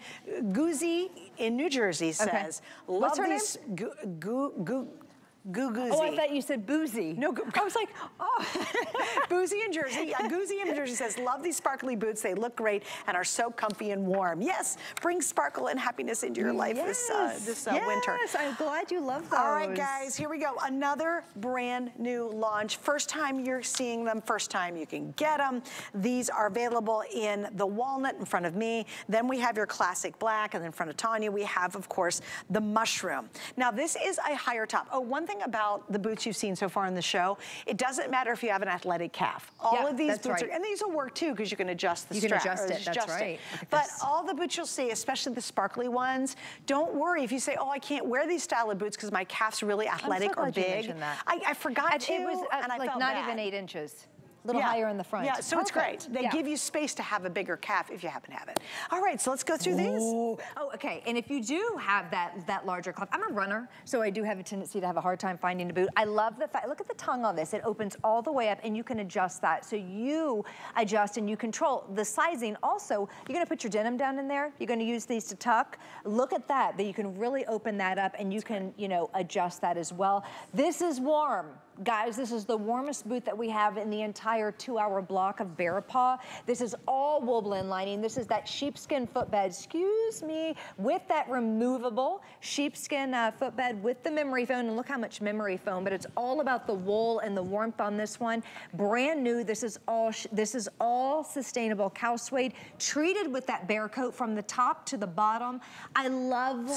Speaker 1: Goozy in New Jersey says, okay. love
Speaker 2: What's her
Speaker 1: these,
Speaker 2: name?
Speaker 1: Goo, goo, goo, Goo Goozy.
Speaker 2: Oh, I thought you said boozy.
Speaker 1: No, I was like, oh. <laughs> Boozy in Jersey. Yeah, Goozy in Jersey says, love these sparkly boots. They look great and are so comfy and warm. Yes, bring sparkle and happiness into your life
Speaker 2: yes.
Speaker 1: this, uh, this uh,
Speaker 2: yes.
Speaker 1: winter.
Speaker 2: Yes, I'm glad you love those.
Speaker 1: All right, guys, here we go. Another brand new launch. First time you're seeing them, first time you can get them. These are available in the walnut in front of me. Then we have your classic black and in front of Tanya, we have, of course, the mushroom. Now, this is a higher top. Oh, one thing thing about the boots you've seen so far in the show, it doesn't matter if you have an athletic calf. All
Speaker 2: yeah,
Speaker 1: of these boots
Speaker 2: right.
Speaker 1: are, and these will work too because you can adjust the
Speaker 2: you
Speaker 1: strap.
Speaker 2: You can adjust it,
Speaker 1: adjust
Speaker 2: that's right.
Speaker 1: But all the boots you'll see, especially the sparkly ones, don't worry if you say, oh, I can't wear these style of boots because my calf's really athletic
Speaker 2: so
Speaker 1: or big. I, I, forgot
Speaker 2: and
Speaker 1: to,
Speaker 2: it was, uh,
Speaker 1: and I
Speaker 2: like
Speaker 1: felt
Speaker 2: not
Speaker 1: bad.
Speaker 2: even eight inches little
Speaker 1: yeah.
Speaker 2: higher in the front.
Speaker 1: Yeah, so
Speaker 2: Perfect.
Speaker 1: it's great. They
Speaker 2: yeah.
Speaker 1: give you space to have a bigger calf if you happen to have it. All right, so let's go through these.
Speaker 2: Oh, okay, and if you do have that, that larger calf, I'm a runner, so I do have a tendency to have a hard time finding a boot. I love the fact, look at the tongue on this. It opens all the way up and you can adjust that. So you adjust and you control the sizing. Also, you're gonna put your denim down in there. You're gonna use these to tuck. Look at that, that you can really open that up and you can, you know, adjust that as well. This is warm. Guys, this is the warmest boot that we have in the entire two hour block of Bear Paw. This is all wool blend lining. This is that sheepskin footbed, excuse me, with that removable sheepskin uh, footbed with the memory foam. And look how much memory foam, but it's all about the wool and the warmth on this one. Brand new, this is all, this is all sustainable cow suede, treated with that bear coat from the top to the bottom. I love,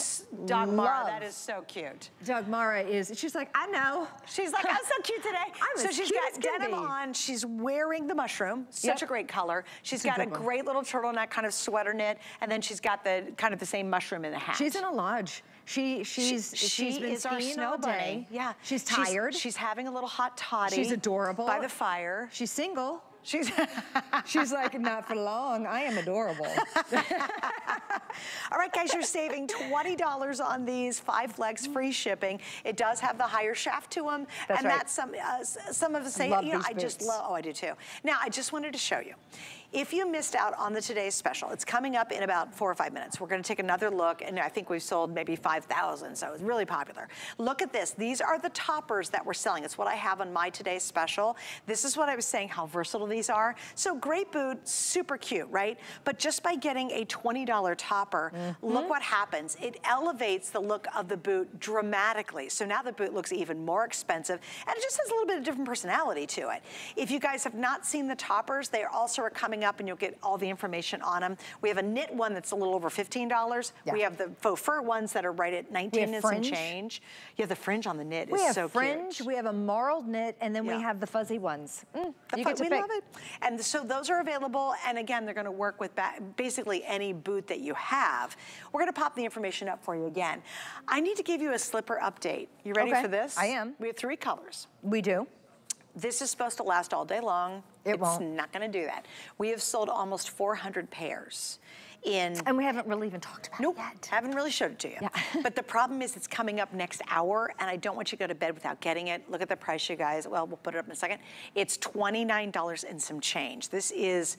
Speaker 1: Dog
Speaker 2: love.
Speaker 1: Mara, that is so cute.
Speaker 2: Doug Mara is, she's like, I know.
Speaker 1: She's like, <laughs> so cute today.
Speaker 2: I'm
Speaker 1: so she's got denim
Speaker 2: be.
Speaker 1: on. She's wearing the mushroom. Such
Speaker 2: yep.
Speaker 1: a great color. She's
Speaker 2: it's
Speaker 1: got
Speaker 2: a,
Speaker 1: a great little turtleneck kind of sweater knit, and then she's got the kind of the same mushroom in the hat.
Speaker 2: She's in a lodge. She she's
Speaker 1: she,
Speaker 2: she's
Speaker 1: she
Speaker 2: been
Speaker 1: is our snow bunny.
Speaker 2: day.
Speaker 1: Yeah,
Speaker 2: she's tired.
Speaker 1: She's, she's, having a little hot toddy.
Speaker 2: She's adorable
Speaker 1: by the fire.
Speaker 2: She's single.
Speaker 1: She's <laughs>
Speaker 2: she's like not for long. I am adorable. <laughs>
Speaker 1: All right, guys, you're saving $20 on these five legs, free shipping. It does have the higher shaft to them.
Speaker 2: That's
Speaker 1: and
Speaker 2: right.
Speaker 1: that's some, uh, some of us say,
Speaker 2: love
Speaker 1: you know, I just love, oh, I do too. Now, I just wanted to show you. If you missed out on the today's special, it's coming up in about four or five minutes. We're gonna take another look, and I think we've sold maybe 5,000, so it's really popular. Look at this. These are the toppers that we're selling. It's what I have on my today's special. This is what I was saying, how versatile these are. So great boot, super cute, right? But just by getting a $20 topper, mm -hmm. look what happens. It elevates the look of the boot dramatically. So now the boot looks even more expensive, and it just has a little bit of different personality to it. If you guys have not seen the toppers, they also are coming up and you'll get all the information on them. We have a knit one that's a little over $15. Yeah. We have the faux fur ones that are right at 19 and some change. Yeah, the fringe on the knit
Speaker 2: we
Speaker 1: is
Speaker 2: so
Speaker 1: fringe,
Speaker 2: We have a marled knit, and then
Speaker 1: yeah.
Speaker 2: we have the fuzzy ones. Mm,
Speaker 1: the
Speaker 2: you get to
Speaker 1: we
Speaker 2: pick.
Speaker 1: love it. And so those are available, and again, they're gonna work with basically any boot that you have. We're gonna pop the information up for you again. I need to give you a slipper update. You ready
Speaker 2: okay.
Speaker 1: for this?
Speaker 2: I am.
Speaker 1: We have three colors.
Speaker 2: We do.
Speaker 1: This is supposed to last all day long.
Speaker 2: It
Speaker 1: it's
Speaker 2: won't.
Speaker 1: not gonna do that. We have sold almost 400 pairs in...
Speaker 2: And we haven't really even talked about
Speaker 1: nope,
Speaker 2: it yet.
Speaker 1: haven't really showed it to you.
Speaker 2: Yeah.
Speaker 1: but the problem is it's coming up next hour and I don't want you to go to bed without getting it. Look at the price, you guys. Well, we'll put it up in a second. It's $29 and some change. This is...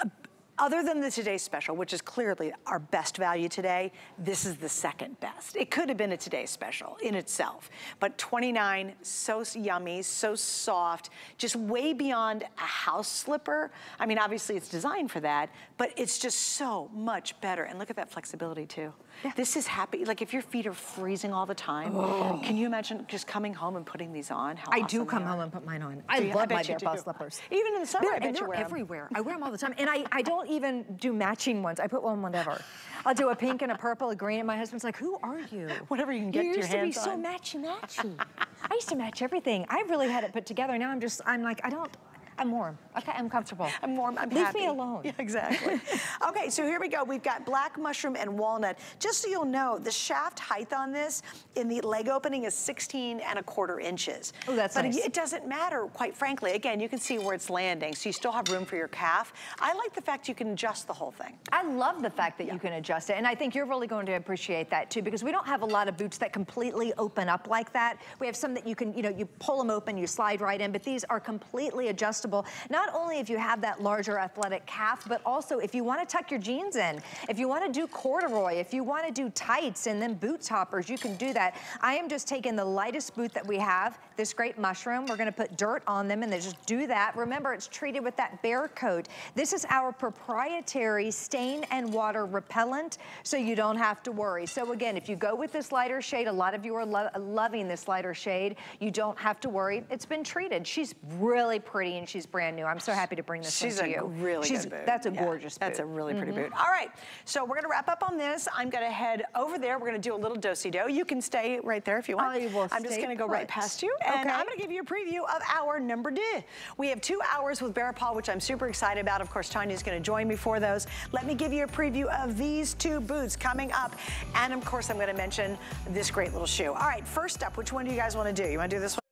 Speaker 1: A, other than the Today Special, which is clearly our best value today, this is the second best. It could have been a Today Special in itself, but 29, so yummy, so soft, just way beyond a house slipper. I mean, obviously it's designed for that, but it's just so much better. And look at that flexibility too. Yeah. This is happy, like if your feet are freezing all the time, oh. can you imagine just coming home and putting these on?
Speaker 2: How I awesome do come home and put mine on. I love I my Bear Paw slippers.
Speaker 1: Even in the summer,
Speaker 2: I bet
Speaker 1: you
Speaker 2: wear everywhere. I wear them all the time. And I, I don't even do matching ones. I put one whatever. I'll do a pink and a purple, a green, and my husband's like, who are you?
Speaker 1: Whatever you can get
Speaker 2: you
Speaker 1: your hands
Speaker 2: on. You used to be so matchy-matchy. I used to match everything. I really had it put together. Now I'm just, I'm like, I don't, I'm warm. Okay, I'm comfortable.
Speaker 1: I'm warm. I'm
Speaker 2: Leave
Speaker 1: happy.
Speaker 2: me alone.
Speaker 1: Yeah, exactly. <laughs> okay, so here we go. We've got black mushroom and walnut. Just so you'll know, the shaft height on this in the leg opening is 16 and a quarter inches.
Speaker 2: Oh, that's
Speaker 1: but
Speaker 2: nice.
Speaker 1: it, it doesn't matter, quite frankly. Again, you can see where it's landing, so you still have room for your calf. I like the fact you can adjust the whole thing.
Speaker 2: I love the fact that yeah. you can adjust it, and I think you're really going to appreciate that too, because we don't have a lot of boots that completely open up like that. We have some that you can, you know, you pull them open, you slide right in, but these are completely adjustable. Not only if you have that larger athletic calf, but also if you want to tuck your jeans in, if you want to do corduroy, if you want to do tights and then boot toppers, you can do that. I am just taking the lightest boot that we have, this great mushroom. We're going to put dirt on them and then just do that. Remember, it's treated with that bear coat. This is our proprietary stain and water repellent, so you don't have to worry. So again, if you go with this lighter shade, a lot of you are lo loving this lighter shade, you don't have to worry. It's been treated. She's really pretty and she's brand new. I'm so happy to bring this
Speaker 1: She's
Speaker 2: to
Speaker 1: you.
Speaker 2: She's
Speaker 1: a really good boot.
Speaker 2: That's a yeah, gorgeous boot.
Speaker 1: That's a really pretty mm -hmm. boot. All right, so we're gonna wrap up on this. I'm gonna head over there. We're gonna do a little do-si-do. You can stay right there if you want.
Speaker 2: I will
Speaker 1: I'm just gonna go
Speaker 2: put.
Speaker 1: right past you. And
Speaker 2: okay.
Speaker 1: I'm gonna give you a preview of our number two. We have two hours with Bear Paw, which I'm super excited about. Of course, Tanya's gonna join me for those. Let me give you a preview of these two boots coming up. And of course, I'm gonna mention this great little shoe. All right, first up, which one do you guys wanna do? You wanna do this one?